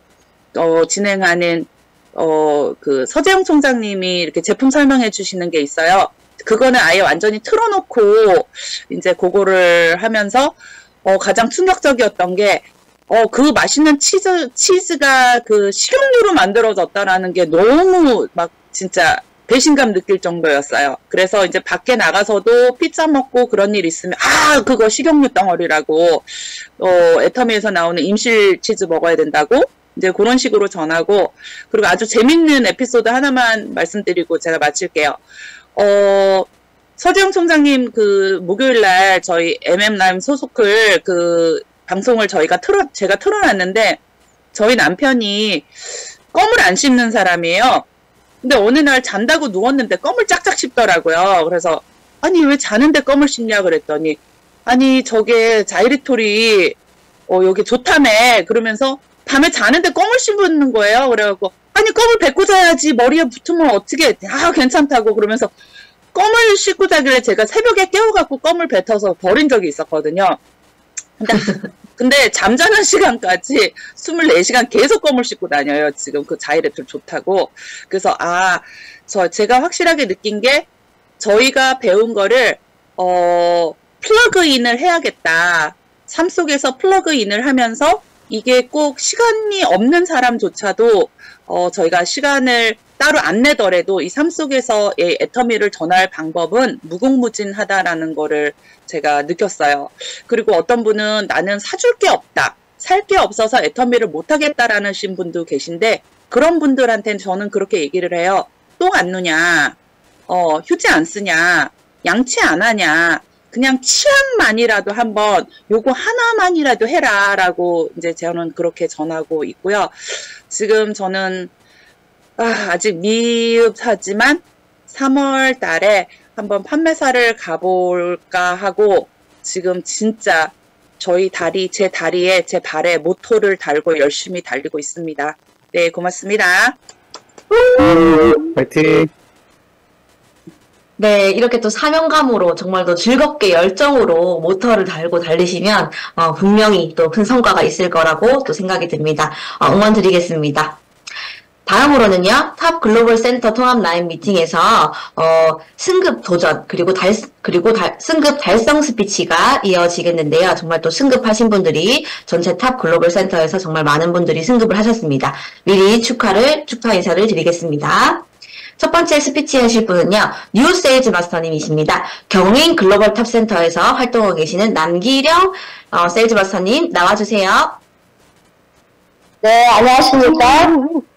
어 진행하는 어 그 서재영 총장님이 이렇게 제품 설명해 주시는 게 있어요. 그거는 아예 완전히 틀어놓고 이제 그거를 하면서 어 가장 충격적이었던 게 어, 그 맛있는 치즈, 치즈가 그 식용유로 만들어졌다라는 게 너무 막 진짜 배신감 느낄 정도였어요. 그래서 이제 밖에 나가서도 피자 먹고 그런 일 있으면, 아, 그거 식용유 덩어리라고, 어, 애터미에서 나오는 임실 치즈 먹어야 된다고, 이제 그런 식으로 전하고, 그리고 아주 재밌는 에피소드 하나만 말씀드리고 제가 마칠게요. 어, 서재영 총장님 그 목요일 날 저희 MM라임 소속을 그 방송을 저희가 틀어, 제가 틀어놨는데, 저희 남편이 껌을 안 씹는 사람이에요. 근데 어느 날 잔다고 누웠는데 껌을 짝짝 씹더라고요. 그래서 아니 왜 자는데 껌을 씹냐 그랬더니 아니 저게 자이리톨이 어 여기 좋다며 그러면서 밤에 자는데 껌을 씹는 거예요. 그래갖고 아니 껌을 뱉고 자야지 머리에 붙으면 어떻게 아 괜찮다고 그러면서 껌을 씹고 자길래 제가 새벽에 깨워갖고 껌을 뱉어서 버린 적이 있었거든요. 근데, 근데 잠자는 시간까지 24시간 계속 껌을 씹고 다녀요. 지금 그 자이레톨 좋다고. 그래서 아, 저 제가 확실하게 느낀 게 저희가 배운 거를 어 플러그인을 해야겠다. 삶 속에서 플러그인을 하면서 이게 꼭 시간이 없는 사람조차도 어 저희가 시간을 따로 안 내더라도 이 삶 속에서의 애터미를 전할 방법은 무궁무진하다라는 거를 제가 느꼈어요. 그리고 어떤 분은 나는 사줄 게 없다. 살 게 없어서 애터미를 못 하겠다라는 신 분도 계신데 그런 분들한테는 저는 그렇게 얘기를 해요. 똥 안 누냐? 어, 휴지 안 쓰냐? 양치 안 하냐? 그냥 치약만이라도 한번 요거 하나만이라도 해라라고 이제 저는 그렇게 전하고 있고요. 지금 저는 아, 아직 미흡하지만 3월 달에 한번 판매사를 가볼까 하고 지금 진짜 저희 다리, 제 다리에, 제 발에 모토를 달고 열심히 달리고 있습니다. 네, 고맙습니다. 파이팅! 네, 이렇게 또 사명감으로 정말 더 즐겁게 열정으로 모터를 달고 달리시면 어, 분명히 또 큰 성과가 있을 거라고 또 생각이 듭니다. 어, 응원 드리겠습니다. 다음으로는요, 탑 글로벌 센터 통합 라인 미팅에서 어, 승급 도전 그리고 달 그리고 달, 승급 달성 스피치가 이어지겠는데요. 정말 또 승급하신 분들이 전체 탑 글로벌 센터에서 정말 많은 분들이 승급을 하셨습니다. 미리 축하를 축하 인사를 드리겠습니다. 첫 번째 스피치 하실 분은요, new sales master님이십니다. 경인 글로벌 탑센터에서 활동하고 계시는 남기령 어, sales master님 나와주세요. 네, 안녕하십니까.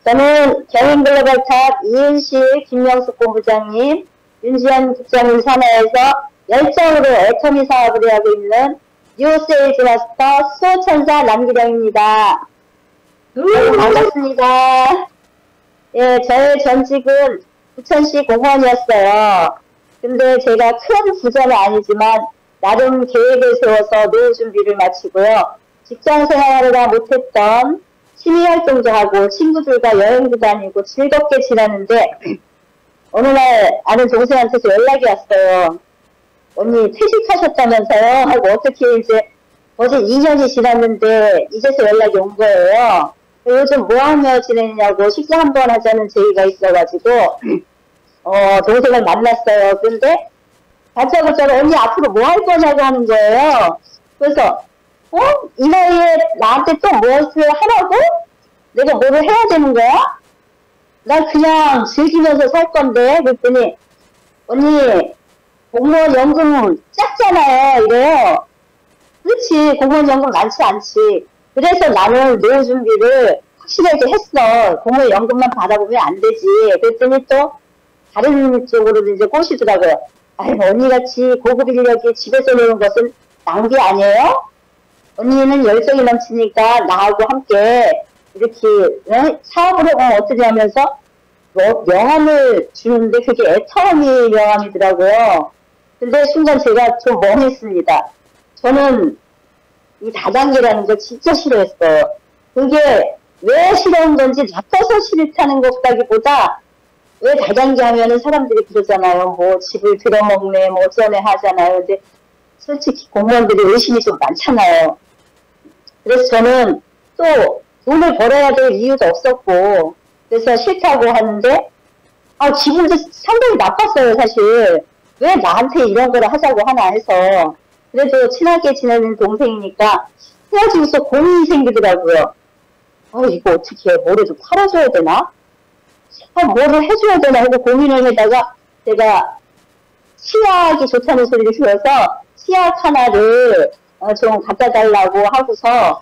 저는 경인 글로벌 탑 이은실 김영숙 본부장님, 윤지현 국장님 산하에서 열정으로 애터미 사업을 하고 있는 new sales master 수호천사 남기령입니다. 네, 반갑습니다. 예, 저의 전직은 부천시 공무원이었어요. 근데 제가 큰 부자는 아니지만 나름 계획을 세워서 노후 준비를 마치고요. 직장 생활을 못했던 취미 활동도 하고 친구들과 여행도 다니고 즐겁게 지냈는데 어느 날 아는 동생한테서 연락이 왔어요. 언니 퇴직하셨다면서요? 하고 어떻게 이제 어제 2년이 지났는데 이제서 연락이 온 거예요. 요즘 뭐 하며 지내냐고 식사 한번 하자는 제의가 있어가지고 어 동생을 만났어요. 근데 다짜고짜 언니 앞으로 뭐 할 거냐고 하는 거예요. 그래서 어? 이 나이에 나한테 또 무엇을 하라고? 내가 뭐를 해야 되는 거야? 난 그냥 즐기면서 살 건데 그랬더니 언니 공무원 연금 작잖아요 이래요 그렇지 공무원 연금 많지 않지 그래서 나는 노후 준비를 확실하게 했어 공무원 연금만 받아보면 안 되지 그랬더니 또 다른 쪽으로 이제 꼬시더라고요 아이고 언니같이 고급 인력이 집에서 노는 것은 낭비 아니에요? 언니는 열정이 넘치니까 나하고 함께 이렇게 어? 사업을 해보면 어떠냐면서 뭐 명함을 주는데 그게 애터미 명함이더라고요. 근데 순간 제가 좀 멍했습니다. 저는 이 다단계라는 거 진짜 싫어했어요. 그게 왜 싫어한 건지 나빠서 싫다는 것보다기보다 왜 다단계 하면은 사람들이 그러잖아요. 뭐 집을 들어먹네, 뭐 어쩌네 하잖아요. 근데 솔직히 공무원들이 의심이 좀 많잖아요. 그래서 저는 또 돈을 벌어야 될 이유도 없었고 그래서 싫다고 하는데 아 기분도 상당히 나빴어요 사실 왜 나한테 이런 거를 하자고 하나 해서 그래도 친하게 지내는 동생이니까 헤어지면서 고민이 생기더라고요 어 이거 어떻게 해 뭐를 좀 팔아줘야 되나 아 뭐를 해줘야 되나 하고 고민을 하다가 제가 치약이 좋다는 소리를 들어서 치약 하나를 어, 좀 갖다 달라고 하고서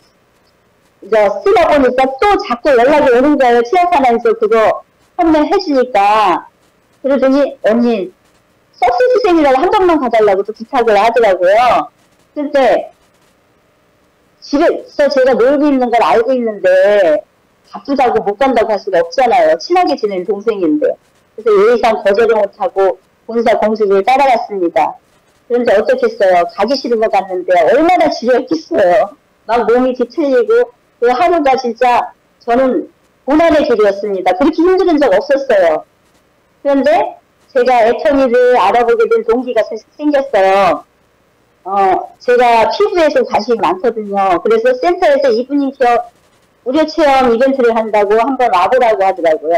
이제 쓰다 보니까 또 자꾸 연락이 오는 거예요. 치약 하나에서 그거 판매해 주니까. 그러더니 언니 석시지 생이라고 한 번만 가달라고 또 부탁을 하더라고요. 근데 집에서 제가 놀고 있는 걸 알고 있는데 바쁘다고 못 간다고 할 수가 없잖아요. 친하게 지내는 동생인데. 그래서 예의상 거절을 못하고 본사 공식을 따라갔습니다. 그런데 어떻겠어요. 가기 싫은 것 같는데 얼마나 지루했겠어요. 막 몸이 뒤틀리고 그 하루가 진짜 저는 고난의 길이었습니다. 그렇게 힘든 적 없었어요. 그런데 제가 애터미를 알아보게 된 동기가 생- 생겼어요. 어, 제가 피부에 좀 관심이 많거든요. 그래서 센터에서 이브닝 케어 무료 체험 이벤트를 한다고 한번 와보라고 하더라고요.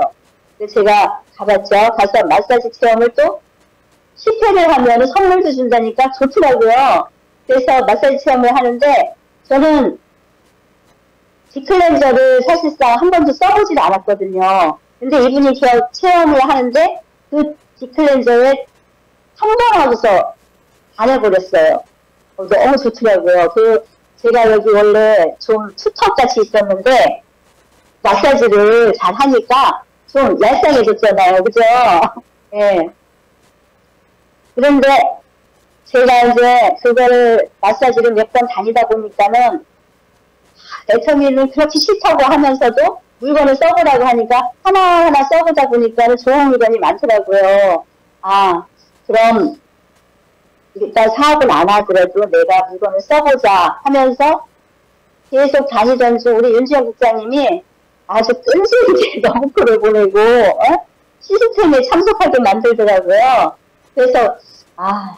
그래서 제가 가봤죠. 가서 마사지 체험을 또 10회를 하면 선물도 준다니까 좋더라고요. 그래서 마사지 체험을 하는데 저는 디클렌저를 사실상 한 번도 써보질 않았거든요. 근데 이분이 제 체험을 하는데 그 디클렌저에 한번 하고서 안 해버렸어요. 어, 너무 좋더라고요. 그 제가 여기 원래 좀 투턱같이 있었는데 마사지를 잘 하니까 좀 얄쌍해졌잖아요. 그죠? 예. 그런데 제가 이제 그거를 마사지를 몇 번 다니다 보니까는 애터미는 그렇게 싫다고 하면서도 물건을 써보라고 하니까 하나하나 써보다 보니까 좋은 물건이 많더라고요. 아, 그럼 일단 사업은 안 하더라도 내가 물건을 써보자 하면서 계속 다니던 중 우리 윤지영 국장님이 아주 끈질기게 너무 글을 보내고 어? 시스템에 참석하게 만들더라고요. 그래서 아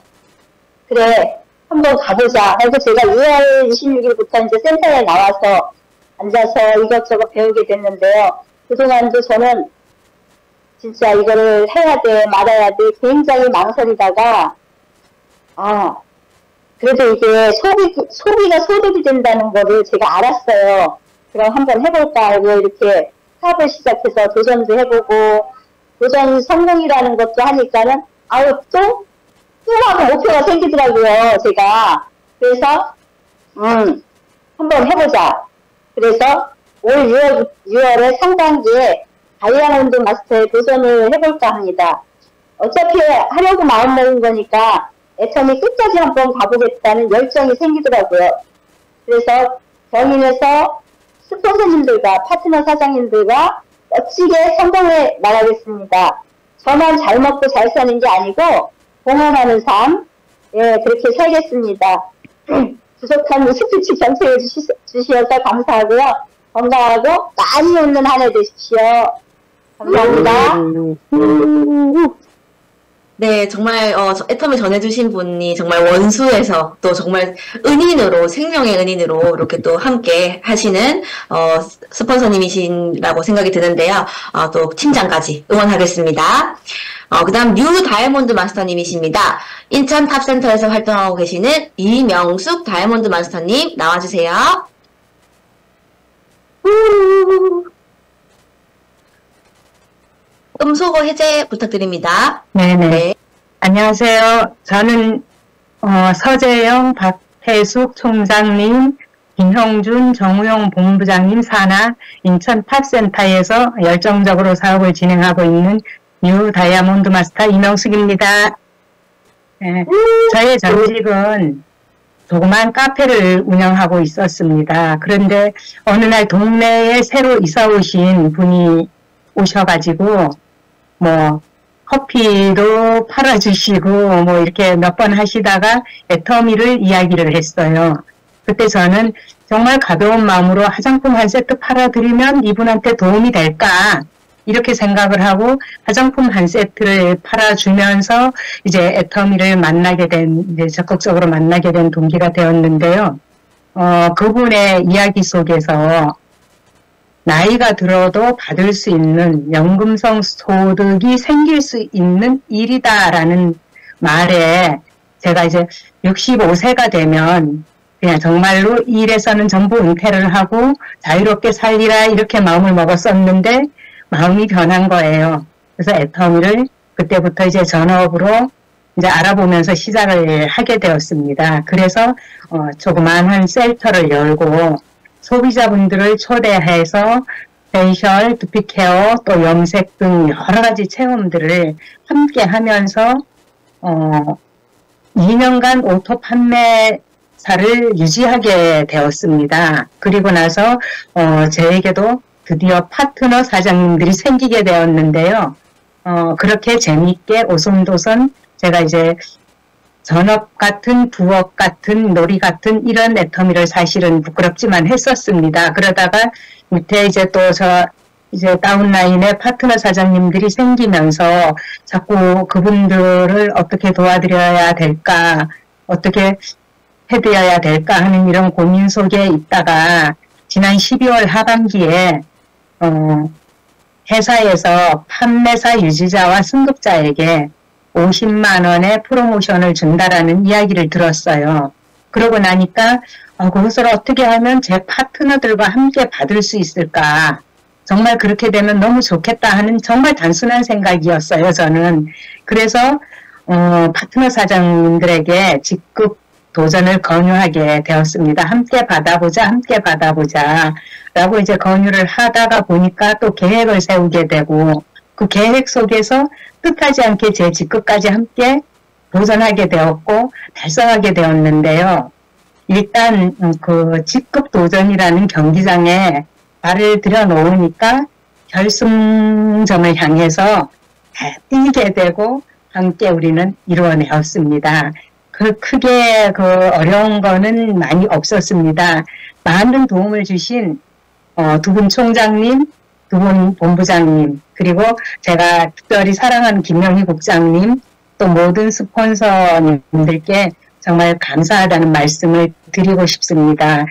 그래 한번 가보자. 그래서 제가 2월 26일부터 이제 센터에 나와서 앉아서 이것저것 배우게 됐는데요. 그동안도 저는 진짜 이거를 해야 돼, 말아야 돼, 굉장히 망설이다가, 아, 그래도 이게 소비, 소비가 소득이 된다는 거를 제가 알았어요. 그럼 한번 해볼까 하고 이렇게 사업을 시작해서 도전도 해보고, 도전 성공이라는 것도 하니까는 아유 또 뚱하고 목표가 생기더라고요 제가. 그래서 음 한번 해보자. 그래서 올 6월, 6월에 상반기에 다이아몬드 마스터에 도전을 해볼까 합니다. 어차피 하려고 마음먹은 거니까 애터미 끝까지 한번 가보겠다는 열정이 생기더라고요 그래서 경인에서 스폰서님들과 파트너 사장님들과 멋지게 성공해 나가겠습니다. 저만 잘 먹고 잘 사는 게 아니고 공헌하는 삶, 예, 그렇게 살겠습니다. 부족한 스피치 주시, 주셔서 감사하고요. 건강하고 많이 웃는 한 해 되십시오. 감사합니다. 네, 정말 어, 저- 애터미를 전해주신 분이 정말 원수에서 또 정말 은인으로 생명의 은인으로 이렇게 또 함께 하시는 어, 스폰서님이시라고 생각이 드는데요. 어, 또 팀장까지 응원하겠습니다. 어, 그 다음 뉴 다이아몬드 마스터님이십니다. 인천 탑센터에서 활동하고 계시는 이명숙 다이아몬드 마스터님 나와주세요. 음소거 해제 부탁드립니다. 네네. 네. 안녕하세요. 저는 어, 서재영, 박혜숙 총장님, 김형준, 정우영 본부장님 산하 인천 탑센터에서 열정적으로 사업을 진행하고 있는 뉴 다이아몬드 마스터 이명숙입니다. 네, 저의 전직은 조그만 카페를 운영하고 있었습니다. 그런데 어느 날 동네에 새로 이사 오신 분이 오셔가지고 뭐 커피도 팔아주시고 뭐 이렇게 몇 번 하시다가 애터미를 이야기를 했어요. 그때 저는 정말 가벼운 마음으로 화장품 한 세트 팔아드리면 이분한테 도움이 될까 이렇게 생각을 하고 화장품 한 세트를 팔아주면서 이제 애터미를 만나게 된 이제 적극적으로 만나게 된 동기가 되었는데요. 어, 그분의 이야기 속에서 나이가 들어도 받을 수 있는 연금성 소득이 생길 수 있는 일이다라는 말에 제가 이제 65세가 되면 그냥 정말로 이 일에서는 전부 은퇴를 하고 자유롭게 살리라 이렇게 마음을 먹었었는데 마음이 변한 거예요. 그래서 애터미를 그때부터 이제 전업으로 이제 알아보면서 시작을 하게 되었습니다. 그래서 어, 조그마한 센터를 열고 소비자분들을 초대해서 facial, 두피 케어, 또 염색 등 여러 가지 체험들을 함께 하면서 어, 2년간 오토 판매사를 유지하게 되었습니다. 그리고 나서 어, 저에게도 드디어 파트너 사장님들이 생기게 되었는데요. 어, 그렇게 재미있게 오손도손 제가 이제 전업 같은 부업 같은 놀이 같은 이런 애터미를 사실은 부끄럽지만 했었습니다. 그러다가 밑에 이제 또 저 이제 다운라인에 파트너 사장님들이 생기면서 자꾸 그분들을 어떻게 도와드려야 될까, 어떻게 해드려야 될까 하는 이런 고민 속에 있다가 지난 12월 하반기에 어, 회사에서 판매사 유지자와 승급자에게 50만 원의 프로모션을 준다라는 이야기를 들었어요. 그러고 나니까 어, 그것을 어떻게 하면 제 파트너들과 함께 받을 수 있을까? 정말 그렇게 되면 너무 좋겠다 하는 정말 단순한 생각이었어요. 저는 그래서 어, 파트너 사장님들에게 직급 도전을 권유하게 되었습니다. 함께 받아보자, 함께 받아보자. 라고 이제 권유를 하다가 보니까 또 계획을 세우게 되고 그 계획 속에서 뜻하지 않게 제 직급까지 함께 도전하게 되었고 달성하게 되었는데요. 일단 음, 그 직급 도전이라는 경기장에 발을 들여놓으니까 결승점을 향해서 다 뛰게 되고 함께 우리는 이루어내었습니다. 그 크게 그 어려운 거는 많이 없었습니다. 많은 도움을 주신 어, 두분 총장님, 두분 본부장님, 그리고 제가 특별히 사랑하는 김명희 국장님, 또 모든 스폰서님들께 정말 감사하다는 말씀을 드리고 싶습니다.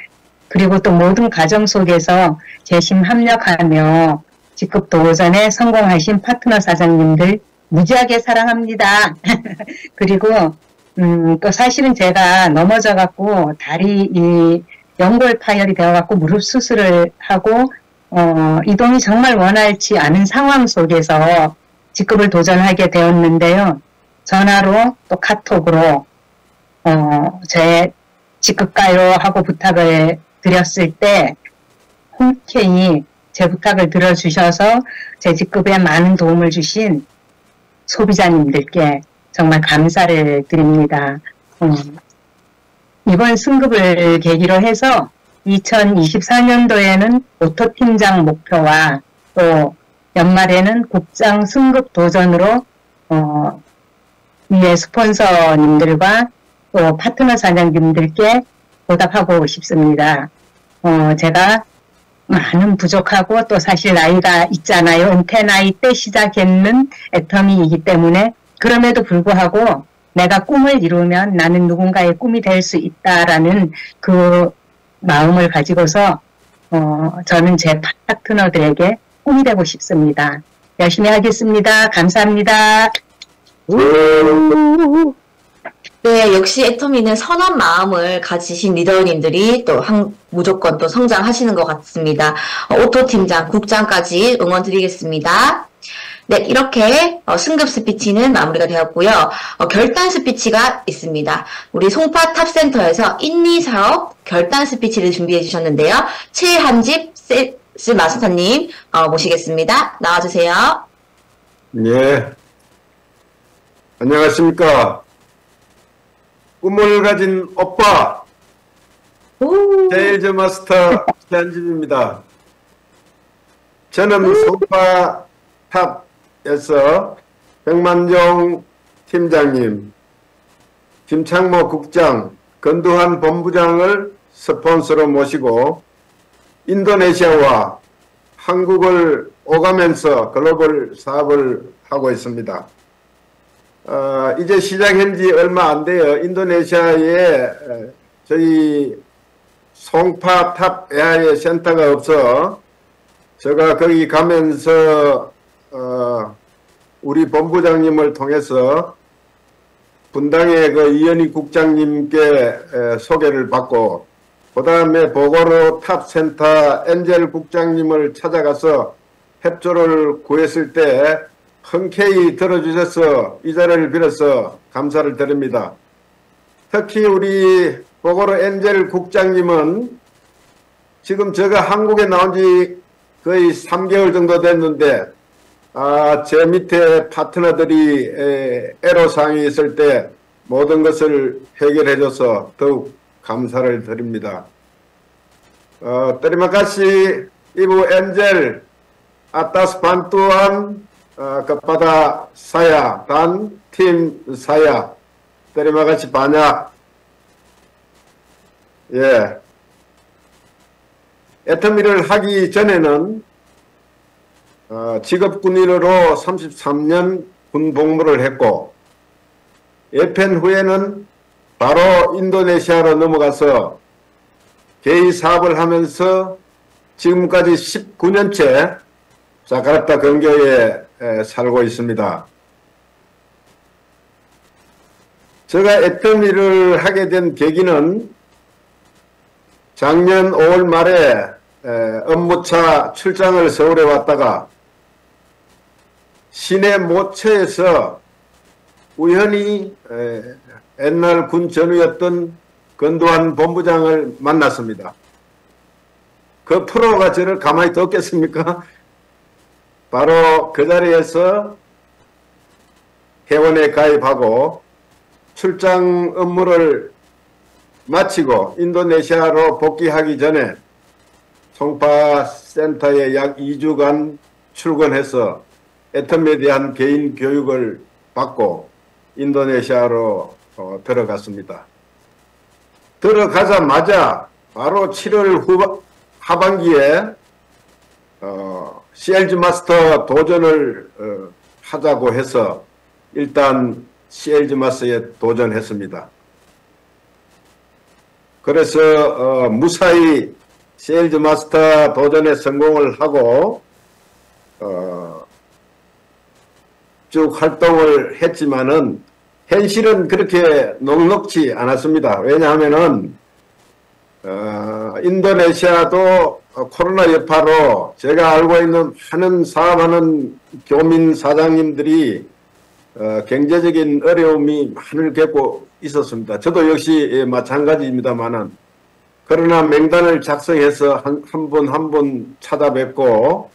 그리고 또 모든 과정 속에서 재심 합력하며 직급 도전에 성공하신 파트너 사장님들 무지하게 사랑합니다. 그리고 음, 또 사실은 제가 넘어져 갖고 다리 이 연골 파열이 되어 갖고 무릎 수술을 하고 어, 이동이 정말 원활치 않은 상황 속에서 직급을 도전하게 되었는데요. 전화로 또 카톡으로 어, 제 직급가요 하고 부탁을 드렸을 때 흔쾌히 제 부탁을 들어주셔서 제 직급에 많은 도움을 주신 소비자님들께 정말 감사를 드립니다. 음, 이번 승급을 계기로 해서 2024년도에는 오토팀장 목표와 또 연말에는 국장 승급 도전으로 어, 위에 스폰서님들과 또 파트너 사장님들께 보답하고 싶습니다. 어, 제가 많은 부족하고 또 사실 나이가 있잖아요. 은퇴 나이 때 시작했는 애터미이기 때문에 그럼에도 불구하고 내가 꿈을 이루면 나는 누군가의 꿈이 될 수 있다라는 그 마음을 가지고서 어, 저는 제 파트너들에게 꿈이 되고 싶습니다. 열심히 하겠습니다. 감사합니다. 네, 역시 애터미는 선한 마음을 가지신 리더님들이 또 한, 무조건 또 성장하시는 것 같습니다. 어, 오토 팀장, 국장까지 응원 드리겠습니다. 네, 이렇게 어, 승급 스피치는 마무리가 되었고요. 어, 결단 스피치가 있습니다. 우리 송파 탑센터에서 인니 사업 결단 스피치를 준비해 주셨는데요. 최한집 세일즈 마스터님 어, 모시겠습니다. 나와주세요. 예. 안녕하십니까. 꿈을 가진 오빠, 오, 세일즈 마스터 최한집입니다. 저는 송파 탑 에서 백만종 팀장님, 김창모 국장, 건두한 본부장을 스폰서로 모시고 인도네시아와 한국을 오가면서 글로벌 사업을 하고 있습니다. 어, 이제 시작한 지 얼마 안 돼요. 인도네시아에 에, 저희 송파탑 AI 센터가 없어 제가 거기 가면서 어, 우리 본부장님을 통해서 분당의 그 이현희 국장님께 에, 소개를 받고 그 다음에 보고로 탑센터 엔젤 국장님을 찾아가서 협조를 구했을 때 흔쾌히 들어주셔서 이 자리를 빌어서 감사를 드립니다. 특히 우리 보고로 엔젤 국장님은 지금 제가 한국에 나온 지 거의 3개월 정도 됐는데 아, 제 밑에 파트너들이 에, 애로사항이 있을 때 모든 것을 해결해줘서 더욱 감사를 드립니다. 어, terima 이부 엔젤 uh, kepada saya dan tim saya. Terima kasih banyak. 예. 애터미를 하기 전에는 어, 직업군인으로 33년 군 복무를 했고 예펜 후에는 바로 인도네시아로 넘어가서 개인 사업을 하면서 지금까지 19년째 자카르타 근교에 에, 살고 있습니다. 제가 애터미를 하게 된 계기는 작년 5월 말에 에, 업무차 출장을 서울에 왔다가 시내 모처에서 우연히 에, 옛날 군 전우였던 건도한 본부장을 만났습니다. 그 프로가 저를 가만히 뒀겠습니까? 바로 그 자리에서 회원에 가입하고 출장 업무를 마치고 인도네시아로 복귀하기 전에 송파 센터에 약 2주간 출근해서 애텀에 대한 개인 교육을 받고 인도네시아로 어, 들어갔습니다. 들어가자마자 바로 7월 후반, 하반기에 어, CLG 마스터 도전을 어, 하자고 해서 일단 CLG 마스터에 도전했습니다. 그래서 어, 무사히 CLG 마스터 도전에 성공을 하고 어, 쭉 활동을 했지만은 현실은 그렇게 녹록지 않았습니다. 왜냐하면은 어, 인도네시아도 어, 코로나 여파로 제가 알고 있는 많은 사업하는 교민 사장님들이 어, 경제적인 어려움이 많이 겪고 있었습니다. 저도 역시 예, 마찬가지입니다만은 그러나 명단을 작성해서 한 분한분 찾아뵙고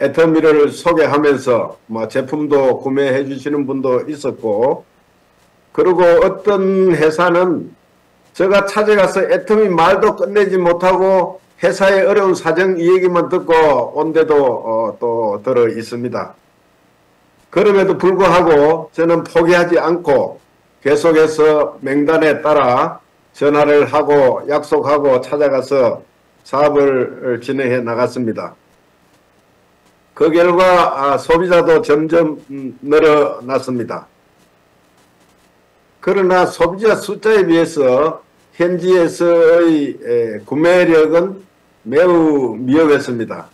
애터미를 소개하면서 뭐 제품도 구매해 주시는 분도 있었고 그리고 어떤 회사는 제가 찾아가서 애터미 말도 끝내지 못하고 회사의 어려운 사정 이 얘기만 듣고 온 데도 어, 또 들어 있습니다. 그럼에도 불구하고 저는 포기하지 않고 계속해서 명단에 따라 전화를 하고 약속하고 찾아가서 사업을 진행해 나갔습니다. 그 결과 아, 소비자도 점점 음, 늘어났습니다. 그러나 소비자 숫자에 비해서 현지에서의 에, 구매력은 매우 미흡했습니다.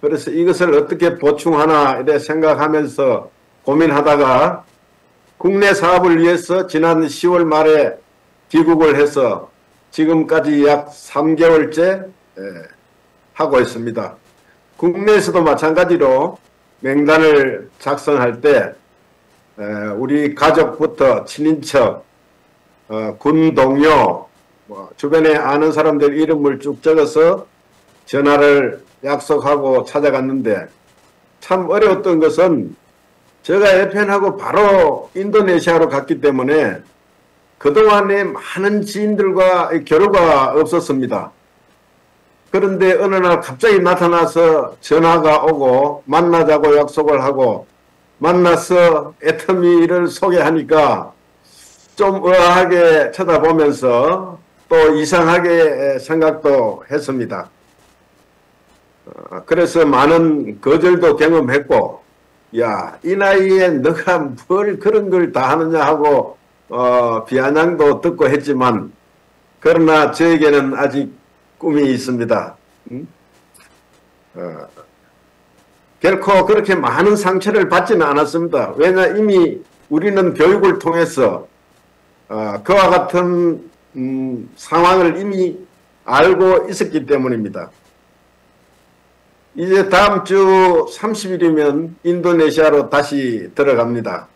그래서 이것을 어떻게 보충하나 이래 생각하면서 고민하다가 국내 사업을 위해서 지난 10월 말에 귀국을 해서 지금까지 약 3개월째 하고 있습니다. 국내에서도 마찬가지로 명단을 작성할 때 우리 가족부터 친인척, 어, 군 동료, 뭐 주변에 아는 사람들 이름을 쭉 적어서 전화를 약속하고 찾아갔는데 참 어려웠던 것은 제가 에펜하고 바로 인도네시아로 갔기 때문에 그동안에 많은 지인들과 교류가 없었습니다. 그런데 어느 날 갑자기 나타나서 전화가 오고 만나자고 약속을 하고 만나서 애터미를 소개하니까 좀 의아하게 쳐다보면서 또 이상하게 생각도 했습니다. 어, 그래서 많은 거절도 경험했고 야 이 나이에 너가 뭘 그런 걸 다 하느냐 하고 어, 비아냥도 듣고 했지만 그러나 저에게는 아직 꿈이 있습니다. 음? 어, 결코 그렇게 많은 상처를 받지는 않았습니다. 왜냐 이미 우리는 교육을 통해서 어, 그와 같은 음, 상황을 이미 알고 있었기 때문입니다. 이제 다음 주 30일이면 인도네시아로 다시 들어갑니다.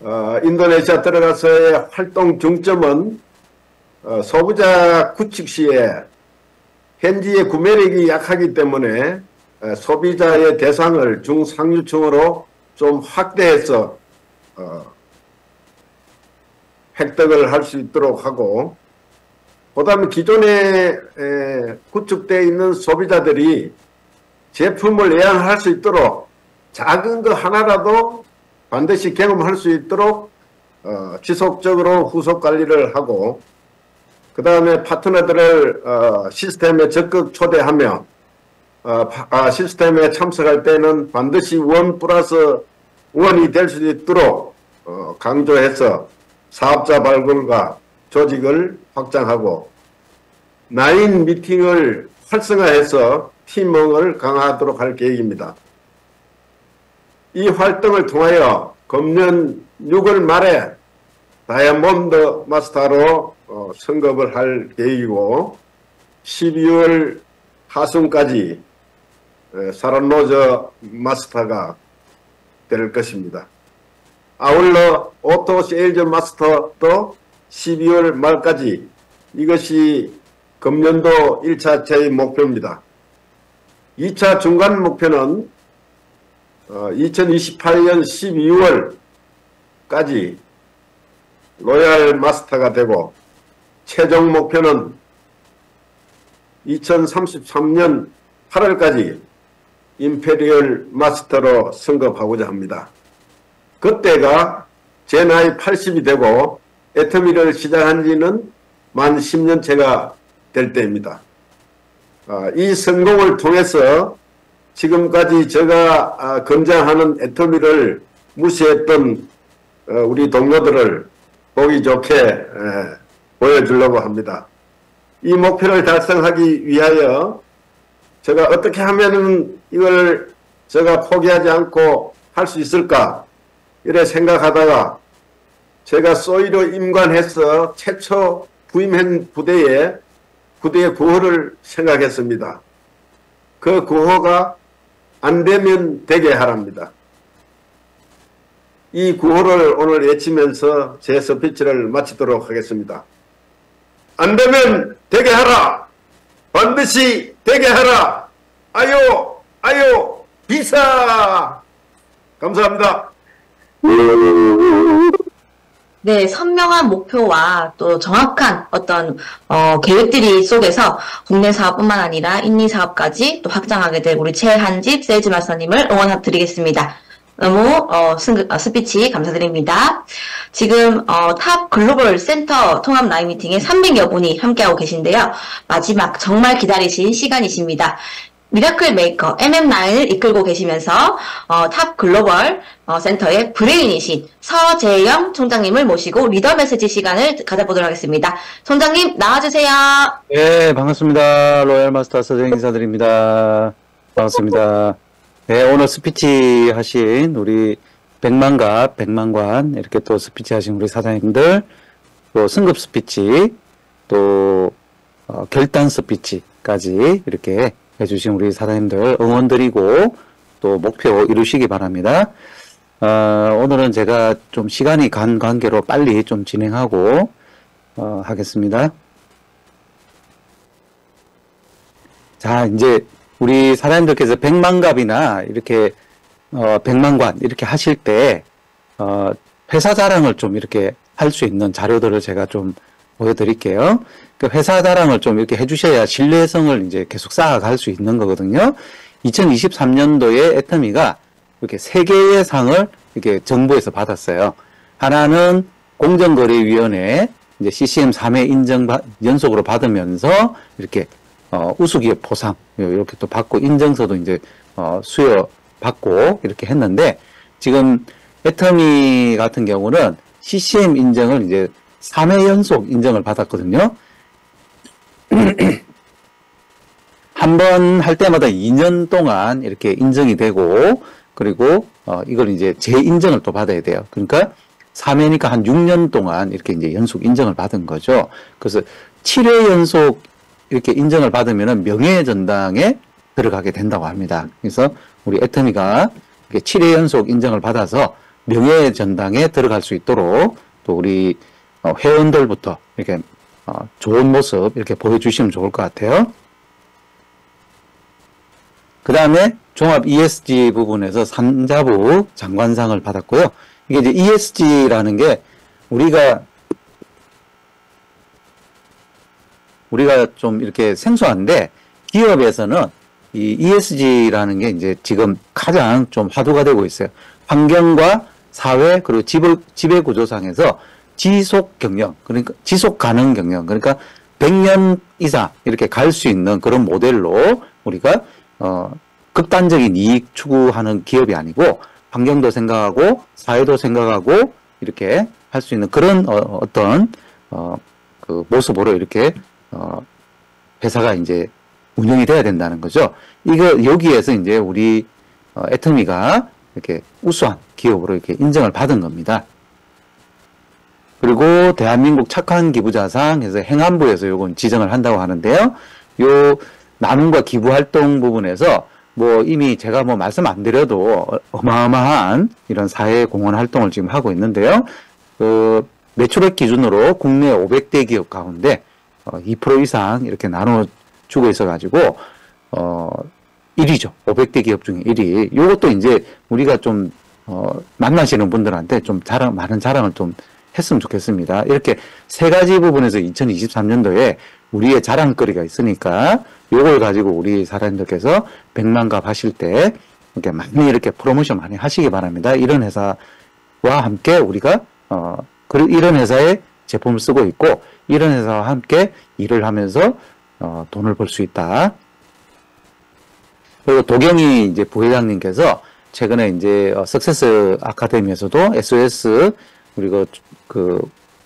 어, 인도네시아 들어가서의 활동 중점은 어, 소비자 구축 시에 현지의 구매력이 약하기 때문에 어, 소비자의 대상을 중상류층으로 좀 확대해서 어, 획득을 할 수 있도록 하고 그 다음에 기존에 에, 구축되어 있는 소비자들이 제품을 예약할 수 있도록 작은 거 하나라도 반드시 경험할 수 있도록 어, 지속적으로 후속 관리를 하고 그 다음에 파트너들을 어, 시스템에 적극 초대하며 어, 파, 아, 시스템에 참석할 때는 반드시 원 플러스 원이 될 수 있도록 어, 강조해서 사업자 발굴과 조직을 확장하고 나인 미팅을 활성화해서 팀워크를 강화하도록 할 계획입니다. 이 활동을 통하여 금년 6월 말에 다이아몬드 마스터로 어, 선급을 할 계획이고 12월 하순까지 샤론로즈 마스터가 될 것입니다. 아울러 오토 세일즈 마스터도 12월 말까지 이것이 금년도 1차 제 목표입니다. 2차 중간 목표는 2028년 12월까지 로얄 마스터가 되고 최종 목표는 2033년 8월까지 임페리얼 마스터로 승급하고자 합니다. 그때가 제 나이 80이 되고 애터미를 시작한 지는 만 10년째가 될 때입니다. 아, 이 성공을 통해서 지금까지 제가 아, 건장하는 애터미를 무시했던 어, 우리 동료들을 보기 좋게 보여주려고 합니다. 이 목표를 달성하기 위하여 제가 어떻게 하면 이걸 제가 포기하지 않고 할 수 있을까 이래 생각하다가 제가 소위로 임관해서 최초 부임한 부대에 구대의 구호를 생각했습니다. 그 구호가 안 되면 되게 하랍니다. 이 구호를 오늘 외치면서 제 스피치를 마치도록 하겠습니다. 안 되면 되게 하라! 반드시 되게 하라! 아요! 아요! 비사! 감사합니다. 네, 선명한 목표와 또 정확한 어떤 어, 계획들이 속에서 국내 사업뿐만 아니라 인니 사업까지 또 확장하게 될 우리 최한집 세일즈 마스터님을 응원드리겠습니다. 너무 어, 승, 어, 스피치 감사드립니다. 지금 어, 탑 글로벌 센터 통합 라인 미팅에 300여 분이 함께하고 계신데요. 마지막 정말 기다리신 시간이십니다. 미라클 메이커 MM9을 이끌고 계시면서 어, 탑 글로벌 어, 센터의 브레인이신 서재영 총장님을 모시고 리더 메시지 시간을 가져보도록 하겠습니다. 총장님 나와주세요. 네, 반갑습니다. 로얄 마스터 서정 인사드립니다. 반갑습니다. 네, 오늘 스피치 하신 우리 백만갑, 백만관, 이렇게 또 스피치 하신 우리 사장님들, 또 승급 스피치, 또, 어, 결단 스피치까지 이렇게 해주신 우리 사장님들 응원드리고 또 목표 이루시기 바랍니다. 어, 오늘은 제가 좀 시간이 간 관계로 빨리 좀 진행하고, 어, 하겠습니다. 자, 이제 우리 사장님들께서 백만갑이나 이렇게 어, 백만관 이렇게 하실 때 어, 회사 자랑을 좀 이렇게 할 수 있는 자료들을 제가 좀 보여드릴게요. 그 회사 자랑을 좀 이렇게 해주셔야 신뢰성을 이제 계속 쌓아갈 수 있는 거거든요. 2023년도에 애터미가 이렇게 세 개의 상을 이렇게 정부에서 받았어요. 하나는 공정거래위원회 이제 CCM 3회 인정 받- 연속으로 받으면서 이렇게 어, 우수기업 보상 이렇게 또 받고 인증서도 이제 어, 수여 받고 이렇게 했는데 지금 애터미 같은 경우는 CCM 인정을 이제 3회 연속 인정을 받았거든요. 한 번 할 때마다 2년 동안 이렇게 인정이 되고 그리고 어, 이걸 이제 재인정을 또 받아야 돼요. 그러니까 3회니까 한 6년 동안 이렇게 이제 연속 인정을 받은 거죠. 그래서 7회 연속 이렇게 인정을 받으면은 명예 전당에 들어가게 된다고 합니다. 그래서 우리 애터미가 이렇게 7회 연속 인정을 받아서 명예 전당에 들어갈 수 있도록 또 우리 어, 회원들부터 이렇게 어, 좋은 모습 이렇게 보여주시면 좋을 것 같아요. 그 다음에 종합 ESG 부분에서 산자부 장관상을 받았고요. 이게 이제 ESG라는 게 우리가 우리가 좀 이렇게 생소한데 기업에서는 이 ESG라는 게 이제 지금 가장 좀 화두가 되고 있어요. 환경과 사회 그리고 지배, 지배 구조상에서 지속 경영 그러니까 지속 가능 경영 그러니까 100년 이상 이렇게 갈 수 있는 그런 모델로 우리가 어 극단적인 이익 추구하는 기업이 아니고 환경도 생각하고 사회도 생각하고 이렇게 할 수 있는 그런 어, 어떤 어 그 모습으로 이렇게 어 회사가 이제 운영이 돼야 된다는 거죠. 이거 여기에서 이제 우리 어, 애터미가 이렇게 우수한 기업으로 이렇게 인정을 받은 겁니다. 그리고 대한민국 착한 기부자상 해서 행안부에서 요건 지정을 한다고 하는데요. 요 나눔과 기부 활동 부분에서 뭐 이미 제가 뭐 말씀 안 드려도 어마어마한 이런 사회 공헌 활동을 지금 하고 있는데요. 그 매출액 기준으로 국내 500대 기업 가운데 어, 2% 이상 이렇게 나눠 주고 있어 가지고 어 1위죠. 500대 기업 중에 1위. 요것도 이제 우리가 좀 어, 만나시는 분들한테 좀 자랑 많은 자랑을 좀 했으면 좋겠습니다. 이렇게 세 가지 부분에서 2023년도에 우리의 자랑거리가 있으니까 요걸 가지고 우리 사람들께서 백만갑 하실 때 이렇게 많이 이렇게 프로모션 많이 하시기 바랍니다. 이런 회사와 함께 우리가 어 그- 이런 회사의 제품을 쓰고 있고 이런 회사와 함께 일을 하면서 어 돈을 벌 수 있다. 그리고 도경이 이제 부회장님께서 최근에 이제 어, 석세스 아카데미에서도 SOS 우리 그, 그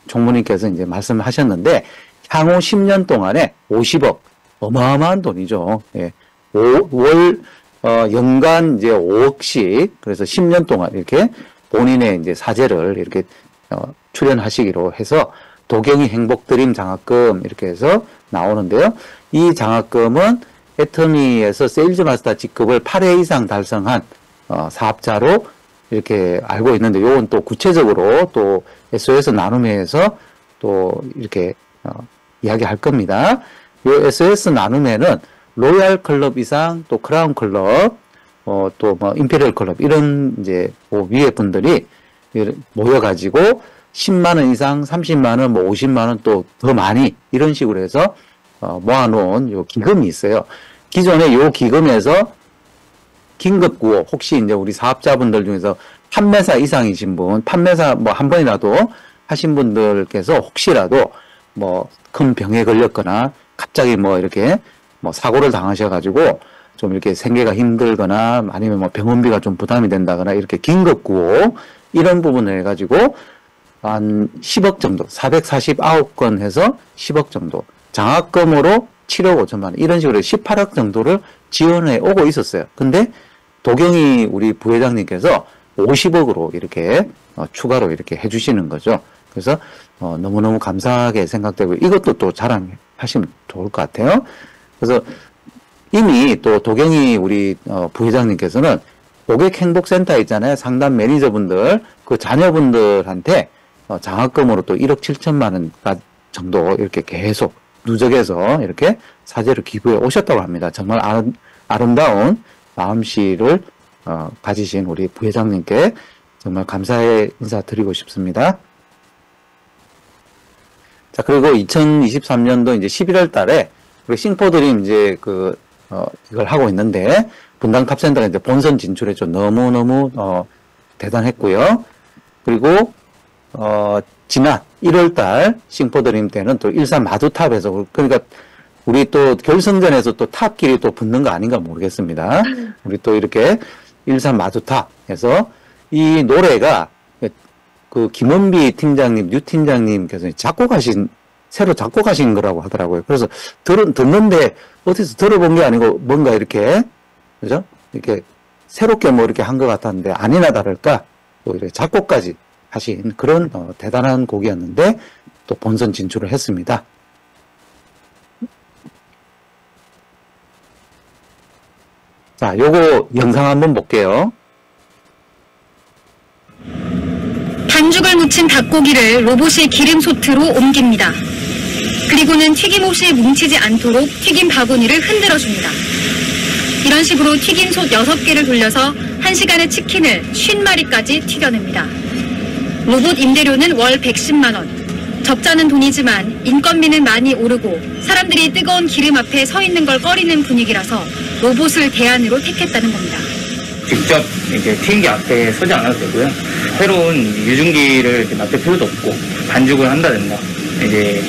총무님께서 이제 말씀하셨는데 향후 10년 동안에 50억 어마어마한 돈이죠. 예. 오- 월 어, 연간 이제 5억씩 그래서 10년 동안 이렇게 본인의 이제 사재를 이렇게 어, 출연하시기로 해서 도경이 행복드림 장학금 이렇게 해서 나오는데요. 이 장학금은 애터미에서 세일즈 마스터 직급을 8회 이상 달성한 어, 사업자로 이렇게 알고 있는데 요건 또 구체적으로 또 SOS 나눔회에서 또 이렇게 어, 이야기할 겁니다. 요 SOS 나눔회는 로얄 클럽 이상 또 크라운 클럽 어, 또뭐 임페리얼 클럽 이런 이제 뭐 위에 분들이 모여가지고 10만 원 이상, 30만 원, 뭐 50만 원 또 더 많이 이런 식으로 해서 어, 모아놓은 요 기금이 있어요. 기존에 요 기금에서 긴급 구호 혹시 이제 우리 사업자분들 중에서 판매사 이상이신 분, 판매사 뭐 한 번이라도 하신 분들께서 혹시라도 뭐 큰 병에 걸렸거나 갑자기 뭐 이렇게 뭐 사고를 당하셔가지고 좀 이렇게 생계가 힘들거나 아니면 뭐 병원비가 좀 부담이 된다거나 이렇게 긴급 구호 이런 부분을 해가지고 한 10억 정도, 449건 해서 10억 정도, 장학금으로 7억 5천만 원, 이런 식으로 18억 정도를 지원해 오고 있었어요. 근데 도경이 우리 부회장님께서 50억으로 이렇게 어, 추가로 이렇게 해주시는 거죠. 그래서 어, 너무너무 감사하게 생각되고 이것도 또 자랑하시면 좋을 것 같아요. 그래서 이미 또 도경이 우리 어, 부회장님께서는 고객 행복센터 있잖아요. 상담 매니저분들 그 자녀분들한테 어, 장학금으로 또 1억 7천만 원 정도 이렇게 계속 누적해서 이렇게 사제를 기부해 오셨다고 합니다. 정말 아름, 아름 다운 마음씨를 어, 가지신 우리 부회장님께 정말 감사의 인사 드리고 싶습니다. 자, 그리고 2023년도 이제 11월 달에 우리 싱포드림 이제 그, 어, 이걸 하고 있는데, 분당 탑센터가 이제 본선 진출했죠. 너무너무, 어, 대단했고요. 그리고, 어, 지난 1월 달 싱포드림 때는 또 일산 마두탑에서, 그러니까 우리 또 결승전에서 또 탑끼리 또 붙는 거 아닌가 모르겠습니다. 우리 또 이렇게 일산 마두탑에서 이 노래가 그 김원비 팀장님, 유 팀장님께서 작곡하신 새로 작곡하신 거라고 하더라고요. 그래서 들 듣는데 어디서 들어본 게 아니고 뭔가 이렇게 그죠? 이렇게 새롭게 뭐 이렇게 한 것 같았는데 아니나 다를까 또 이렇게 작곡까지 하신 그런 어, 대단한 곡이었는데 또 본선 진출을 했습니다. 자, 요거 영상 한번 볼게요. 반죽을 묻힌 닭고기를 로봇이 기름 소트로 옮깁니다. 그리고는 튀김옷이 뭉치지 않도록 튀김 바구니를 흔들어줍니다. 이런 식으로 튀김 솥 6개를 돌려서 1시간에 치킨을 50마리까지 튀겨냅니다. 로봇 임대료는 월 110만 원. 적자는 돈이지만 인건비는 많이 오르고 사람들이 뜨거운 기름 앞에 서 있는 걸 꺼리는 분위기라서 로봇을 대안으로 택했다는 겁니다. 직접 이렇게 튀김기 앞에 서지 않아도 되고요. 새로운 유증기를 맡을 필요도 없고 반죽을 한다든가 이제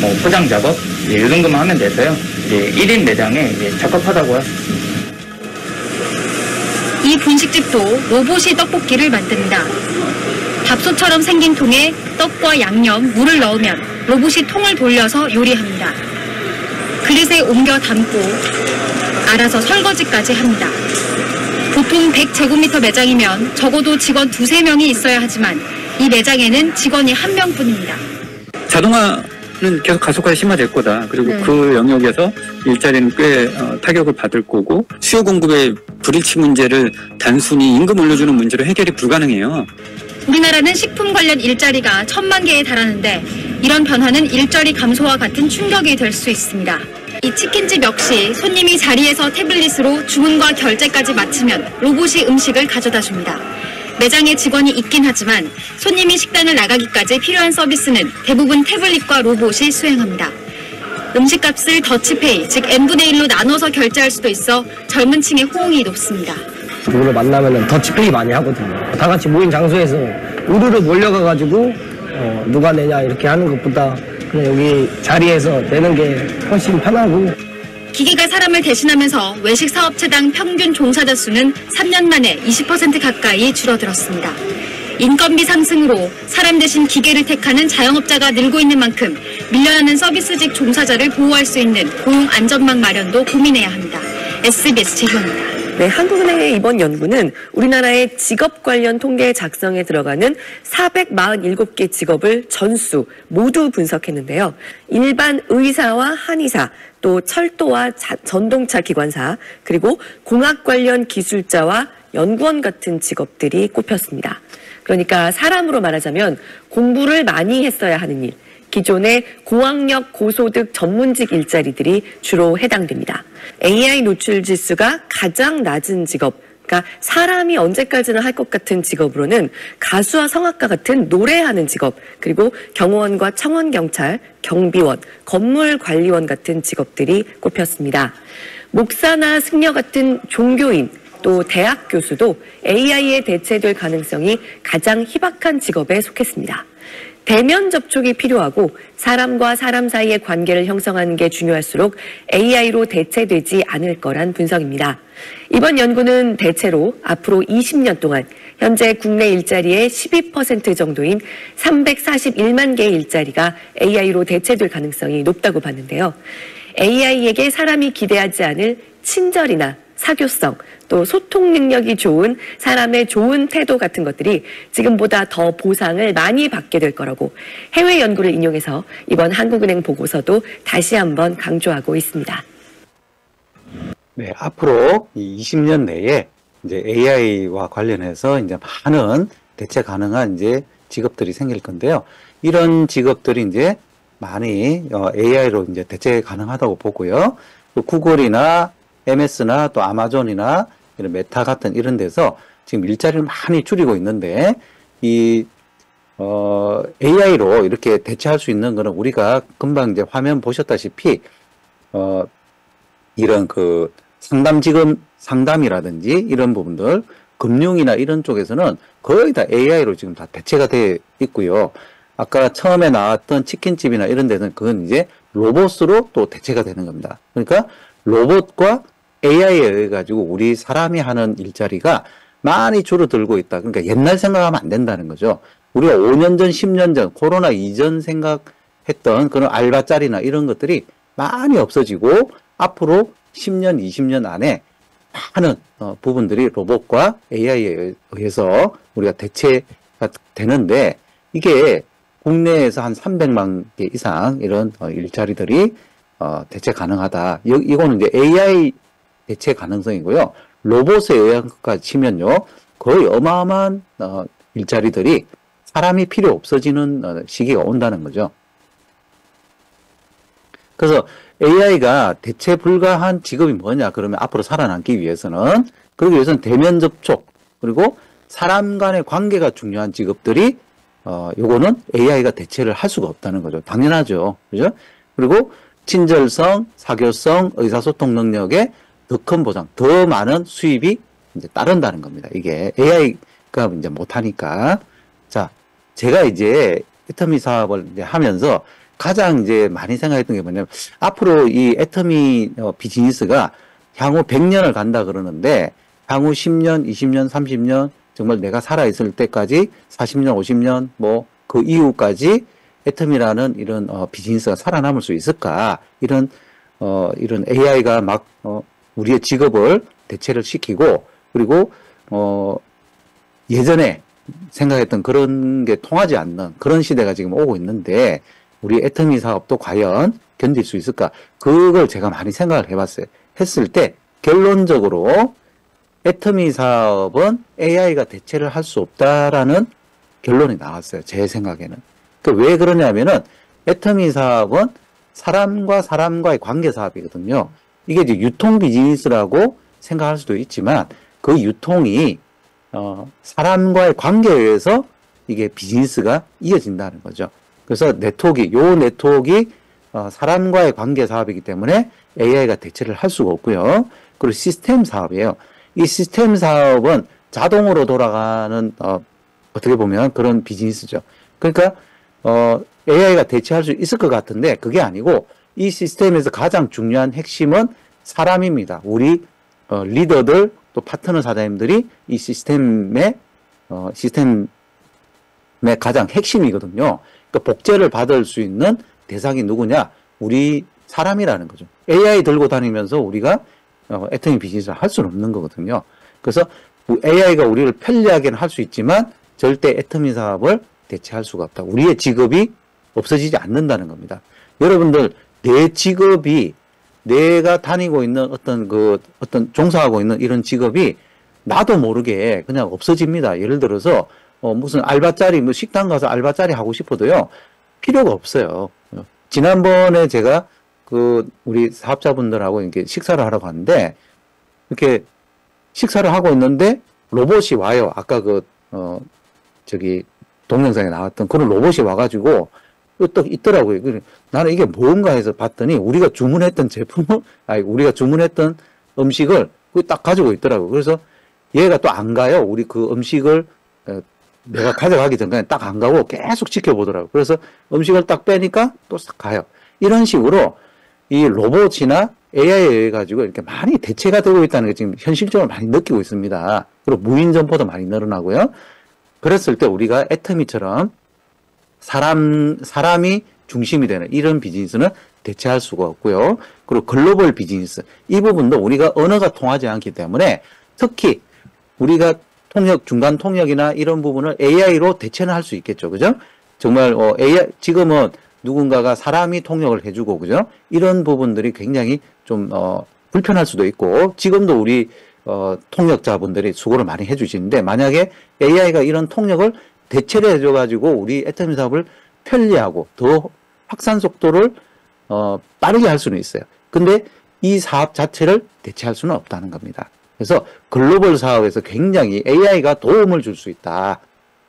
뭐 포장 작업 이제 이 정도만 하면 돼서요. 이제 1인 매장에 이제 적합하다고 할 수 있습니다. 이 분식집도 로봇이 떡볶이를 만듭니다. 밥솥처럼 생긴 통에 떡과 양념, 물을 넣으면 로봇이 통을 돌려서 요리합니다. 그릇에 옮겨 담고 알아서 설거지까지 합니다. 보통 100제곱미터 매장이면 적어도 직원 두세 명이 있어야 하지만 이 매장에는 직원이 한 명뿐입니다. 자동화는 계속 가속화가 심화될 거다. 그리고 네. 그 영역에서 일자리는 꽤 어, 타격을 받을 거고 수요 공급의 불일치 문제를 단순히 임금 올려주는 문제로 해결이 불가능해요. 우리나라는 식품 관련 일자리가 천만 개에 달하는데 이런 변화는 일자리 감소와 같은 충격이 될 수 있습니다. 이 치킨집 역시 손님이 자리에서 태블릿으로 주문과 결제까지 마치면 로봇이 음식을 가져다 줍니다. 매장에 직원이 있긴 하지만 손님이 식당을 나가기까지 필요한 서비스는 대부분 태블릿과 로봇이 수행합니다. 음식값을 더치페이, 즉 n분의 1로 나눠서 결제할 수도 있어 젊은 층의 호응이 높습니다. 누구를 만나면은 더치페이 많이 하거든요. 다 같이 모인 장소에서 우르르 몰려가가지고 어, 누가 내냐 이렇게 하는 것보다 그냥 여기 자리에서 내는 게 훨씬 편하고 기계가 사람을 대신하면서 외식 사업체당 평균 종사자 수는 3년 만에 20% 가까이 줄어들었습니다. 인건비 상승으로 사람 대신 기계를 택하는 자영업자가 늘고 있는 만큼 밀려나는 서비스직 종사자를 보호할 수 있는 고용 안전망 마련도 고민해야 합니다. SBS 제휴입니다. 네, 한국은행의 이번 연구는 우리나라의 직업 관련 통계 작성에 들어가는 447개 직업을 전수 모두 분석했는데요. 일반 의사와 한의사, 또 철도와 자- 전동차 기관사, 그리고 공학 관련 기술자와 연구원 같은 직업들이 꼽혔습니다. 그러니까 사람으로 말하자면 공부를 많이 했어야 하는 일, 기존의 고학력 고소득 전문직 일자리들이 주로 해당됩니다. AI 노출 지수가 가장 낮은 직업, 그러니까 사람이 언제까지나 할 것 같은 직업으로는 가수와 성악가 같은 노래하는 직업, 그리고 경호원과 청원 경찰, 경비원, 건물 관리원 같은 직업들이 꼽혔습니다. 목사나 승려 같은 종교인, 또 대학 교수도 AI에 대체될 가능성이 가장 희박한 직업에 속했습니다. 대면 접촉이 필요하고 사람과 사람 사이의 관계를 형성하는 게 중요할수록 AI로 대체되지 않을 거란 분석입니다. 이번 연구는 대체로 앞으로 20년 동안 현재 국내 일자리의 12% 정도인 341만 개의 일자리가 AI로 대체될 가능성이 높다고 봤는데요. AI에게 사람이 기대하지 않을 친절이나 사교성, 또 소통 능력이 좋은 사람의 좋은 태도 같은 것들이 지금보다 더 보상을 많이 받게 될 거라고 해외 연구를 인용해서 이번 한국은행 보고서도 다시 한번 강조하고 있습니다. 네, 앞으로 이 20년 내에 이제 AI와 관련해서 이제 많은 대체 가능한 이제 직업들이 생길 건데요. 이런 직업들이 이제 많이 AI로 이제 대체 가능하다고 보고요. 또 구글이나 MS나 또 아마존이나 이런 메타 같은 이런 데서 지금 일자리를 많이 줄이고 있는데 이 어, AI로 이렇게 대체할 수 있는 거는 우리가 금방 이제 화면 보셨다시피 어, 이런 그 상담 지금 상담이라든지 이런 부분들 금융이나 이런 쪽에서는 거의 다 AI로 지금 다 대체가 돼 있고요. 아까 처음에 나왔던 치킨집이나 이런 데는 그건 이제 로봇으로 또 대체가 되는 겁니다. 그러니까 로봇과 AI에 의해 가지고 우리 사람이 하는 일자리가 많이 줄어들고 있다. 그러니까 옛날 생각하면 안 된다는 거죠. 우리가 5년 전, 10년 전, 코로나 이전 생각했던 그런 알바짜리나 이런 것들이 많이 없어지고 앞으로 10년, 20년 안에 많은 어, 부분들이 로봇과 AI에 의해서 우리가 대체가 되는데 이게 국내에서 한 300만 개 이상 이런 어, 일자리들이 어, 대체 가능하다. 이, 이거는 이제 AI 대체 가능성이고요. 로봇에 의한 것까지 치면요. 거의 어마어마한 어, 일자리들이 사람이 필요 없어지는 어, 시기가 온다는 거죠. 그래서 AI가 대체 불가한 직업이 뭐냐? 그러면 앞으로 살아남기 위해서는 그러기 위해서는 대면 접촉 그리고 사람 간의 관계가 중요한 직업들이 어 요거는 AI가 대체를 할 수가 없다는 거죠. 당연하죠. 그죠? 그리고 친절성, 사교성, 의사소통 능력에 더 큰 보상, 더 많은 수입이 이제 따른다는 겁니다. 이게 AI가 이제 못하니까. 자, 제가 이제 애터미 사업을 이제 하면서 가장 이제 많이 생각했던 게 뭐냐면 앞으로 이 애터미 어, 비즈니스가 향후 100년을 간다 그러는데 향후 10년, 20년, 30년 정말 내가 살아있을 때까지 40년, 50년 뭐 그 이후까지 애터미라는 이런 어, 비즈니스가 살아남을 수 있을까 이런 어, 이런 AI가 막 어, 우리의 직업을 대체를 시키고 그리고 어, 예전에 생각했던 그런 게 통하지 않는 그런 시대가 지금 오고 있는데 우리 애터미 사업도 과연 견딜 수 있을까? 그걸 제가 많이 생각을 해봤어요. 했을 때 결론적으로 애터미 사업은 AI가 대체를 할 수 없다라는 결론이 나왔어요. 제 생각에는. 그 왜 그러냐면은 애터미 사업은 사람과 사람과의 관계 사업이거든요. 이게 이제 유통 비즈니스라고 생각할 수도 있지만 그 유통이 어, 사람과의 관계에 의해서 이게 비즈니스가 이어진다는 거죠. 그래서 네트워크, 요 네트워크가 어, 사람과의 관계 사업이기 때문에 AI가 대체를 할 수가 없고요. 그리고 시스템 사업이에요. 이 시스템 사업은 자동으로 돌아가는 어, 어떻게 보면 그런 비즈니스죠. 그러니까 어, AI가 대체할 수 있을 것 같은데 그게 아니고 이 시스템에서 가장 중요한 핵심은 사람입니다. 우리 어, 리더들 또 파트너 사장님들이 이 시스템의 어, 시스템의 가장 핵심이거든요. 그러니까 복제를 받을 수 있는 대상이 누구냐? 우리 사람이라는 거죠. AI 들고 다니면서 우리가 어, 애터미 비즈니스를 할 수는 없는 거거든요. 그래서 AI가 우리를 편리하게는 할 수 있지만 절대 애터미 사업을 대체할 수가 없다. 우리의 직업이 없어지지 않는다는 겁니다. 여러분들 내 직업이 내가 다니고 있는 어떤 그 어떤 종사하고 있는 이런 직업이 나도 모르게 그냥 없어집니다. 예를 들어서 어 무슨 알바짜리 뭐 식당 가서 알바짜리 하고 싶어도요 필요가 없어요. 어, 지난번에 제가 그 우리 사업자분들하고 이렇게 식사를 하러 갔는데 이렇게 식사를 하고 있는데 로봇이 와요. 아까 그 어 저기 동영상에 나왔던 그런 로봇이 와가지고 또 있더라고요. 나는 이게 뭔가 해서 봤더니 우리가 주문했던 제품을, 아니, 우리가 주문했던 음식을 딱 가지고 있더라고요. 그래서 얘가 또 안 가요. 우리 그 음식을 어, 내가 가져가기 전까지 딱 안 가고 계속 지켜보더라고요. 그래서 음식을 딱 빼니까 또 싹 가요. 이런 식으로 이 로봇이나 AI에 의해 가지고 이렇게 많이 대체가 되고 있다는 게 지금 현실적으로 많이 느끼고 있습니다. 그리고 무인 점포도 많이 늘어나고요. 그랬을 때 우리가 애터미처럼 사람, 사람이 중심이 되는 이런 비즈니스는 대체할 수가 없고요. 그리고 글로벌 비즈니스. 이 부분도 우리가 언어가 통하지 않기 때문에 특히 우리가 통역, 중간 통역이나 이런 부분을 AI로 대체는 할 수 있겠죠. 그죠? 정말, 어, AI, 지금은 누군가가 사람이 통역을 해주고, 그죠? 이런 부분들이 굉장히 좀, 어, 불편할 수도 있고, 지금도 우리, 어, 통역자분들이 수고를 많이 해주시는데, 만약에 AI가 이런 통역을 대체를 해줘가지고 우리 애터미 사업을 편리하고 더 확산 속도를 어, 빠르게 할 수는 있어요. 근데 이 사업 자체를 대체할 수는 없다는 겁니다. 그래서 글로벌 사업에서 굉장히 AI가 도움을 줄 수 있다.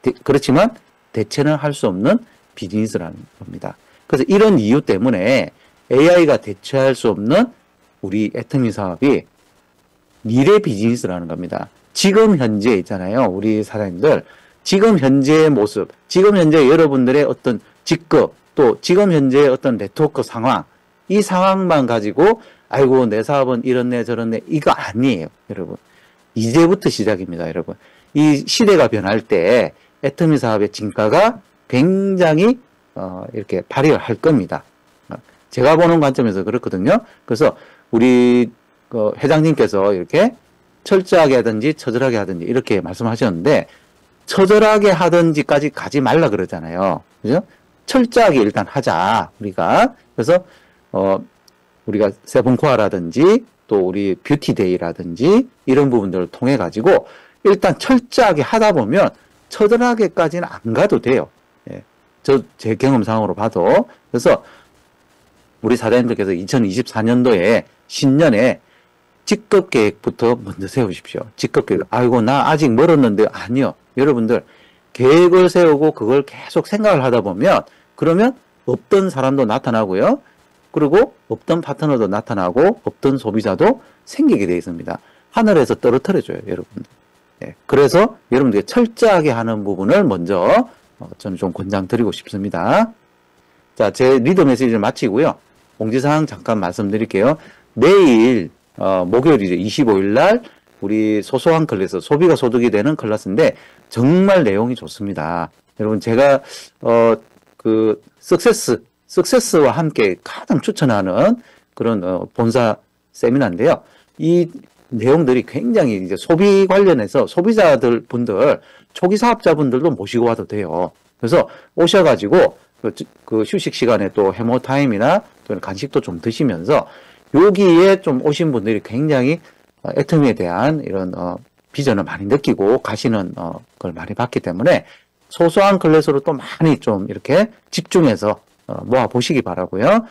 대, 그렇지만 대체는 할 수 없는 비즈니스라는 겁니다. 그래서 이런 이유 때문에 AI가 대체할 수 없는 우리 애터미 사업이 미래 비즈니스라는 겁니다. 지금 현재 있잖아요. 우리 사장님들 지금 현재의 모습, 지금 현재 여러분들의 어떤 직급, 또 지금 현재의 어떤 네트워크 상황, 이 상황만 가지고 아이고 내 사업은 이렇네 저렇네 이거 아니에요 여러분. 이제부터 시작입니다 여러분. 이 시대가 변할 때 애터미 사업의 진가가 굉장히 어, 이렇게 발휘를 할 겁니다. 제가 보는 관점에서 그렇거든요. 그래서 우리 그 회장님께서 이렇게 철저하게 하든지 처절하게 하든지 이렇게 말씀하셨는데 처절하게 하든지까지 가지 말라 그러잖아요. 그죠? 철저하게 일단 하자, 우리가. 그래서, 어, 우리가 seven core라든지 또 우리 beauty day라든지 이런 부분들을 통해 가지고 일단 철저하게 하다 보면 처절하게까지는 안 가도 돼요. 예. 저 제 경험상으로 봐도. 그래서 우리 사장님들께서 2024년도에 신년에 직급 계획부터 먼저 세우십시오. 직급 계획. 아이고, 나 아직 멀었는데, 아니요. 여러분들, 계획을 세우고 그걸 계속 생각을 하다 보면, 그러면 없던 사람도 나타나고요. 그리고 없던 파트너도 나타나고, 없던 소비자도 생기게 되어 있습니다. 하늘에서 떨어뜨려줘요, 여러분들. 예. 그래서 여러분들이 철저하게 하는 부분을 먼저, 어, 저는 좀 권장 드리고 싶습니다. 자, 제 리더 메시지를 마치고요. 공지사항 잠깐 말씀드릴게요. 내일 어, 목요일이죠. 25일 날 우리 소소한 클래스, 소비가 소득이 되는 클래스인데 정말 내용이 좋습니다. 여러분 제가 어, 그 석세스, 석세스와 함께 가장 추천하는 그런 어, 본사 세미나인데요. 이 내용들이 굉장히 이제 소비 관련해서 소비자들 분들, 초기 사업자분들도 모시고 와도 돼요. 그래서 오셔가지고 그, 그 휴식 시간에 또 해모 타임이나 또는 간식도 좀 드시면서 여기에 좀 오신 분들이 굉장히 어, 애터미에 대한 이런 어, 비전을 많이 느끼고 가시는 어, 걸 많이 봤기 때문에 소소한 클래스로 또 많이 좀 이렇게 집중해서 어, 모아 보시기 바라고요.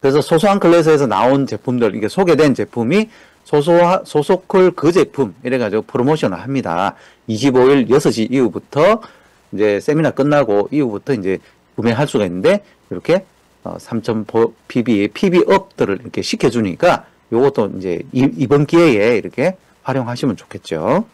그래서 소소한 클래스에서 나온 제품들 이게 소개된 제품이 소소하, 소소클 그 제품 이래가지고 프로모션을 합니다. 25일 6시 이후부터 이제 세미나 끝나고 이후부터 이제 구매할 수가 있는데 이렇게 3.5pb, pb업들을 이렇게 시켜주니까 요것도 이제 이번 기회에 이렇게 활용하시면 좋겠죠.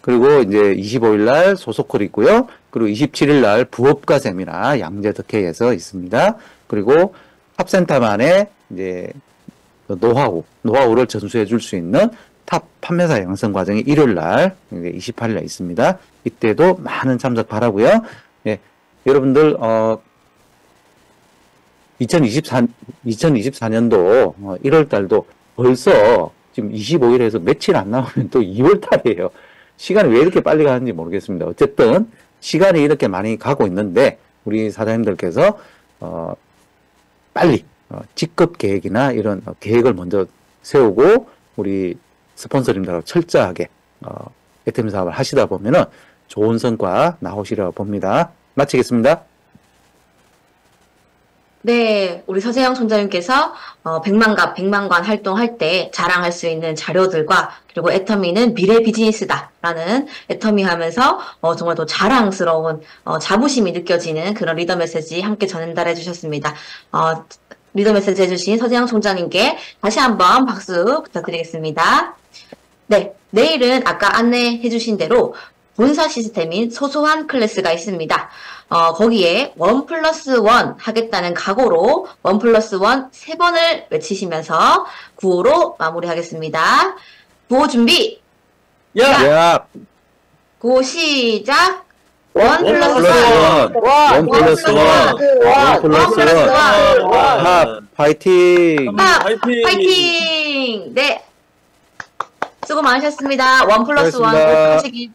그리고 이제 25일 날 소속콜 있고요. 그리고 27일 날 부업가 세미나 양재덕회에서 있습니다. 그리고 합센터만의 이제 노하우, 노하우를 전수해 줄 수 있는 탑 판매사 양성 과정이 일요일 날 28일 날 있습니다. 이때도 많은 참석 바라고요. 예, 여러분들 어 2024, 2024년도 1월 달도 벌써 지금 25일에서 며칠 안 남으면 또 2월 달이에요. 시간이 왜 이렇게 빨리 가는지 모르겠습니다. 어쨌든 시간이 이렇게 많이 가고 있는데 우리 사장님들께서 어, 빨리 어, 직급 계획이나 이런 어, 계획을 먼저 세우고 우리 스폰서님들하고 철저하게 어, 애템 사업을 하시다 보면은 좋은 성과 나오시리라고 봅니다. 마치겠습니다. 네, 우리 서재영 총장님께서 어, 백만갑, 백만관 활동할 때 자랑할 수 있는 자료들과 그리고 애터미는 미래 비즈니스다라는 애터미 하면서 어, 정말 더 자랑스러운 어, 자부심이 느껴지는 그런 리더 메시지 함께 전달해 주셨습니다. 어, 리더 메시지 해주신 서재영 총장님께 다시 한번 박수 부탁드리겠습니다. 네, 내일은 아까 안내해 주신 대로 본사 시스템인 소소한 클래스가 있습니다. 어, 거기에 one plus one 하겠다는 각오로 one plus one 세 번을 외치시면서 구호로 마무리하겠습니다. 구호 준비! 야! 구호 시작! one plus one! one, one plus one, one plus one, 탑, 파이팅! 아, 파이팅! 네. 수고 많으셨습니다. 원 플러스 원 하시기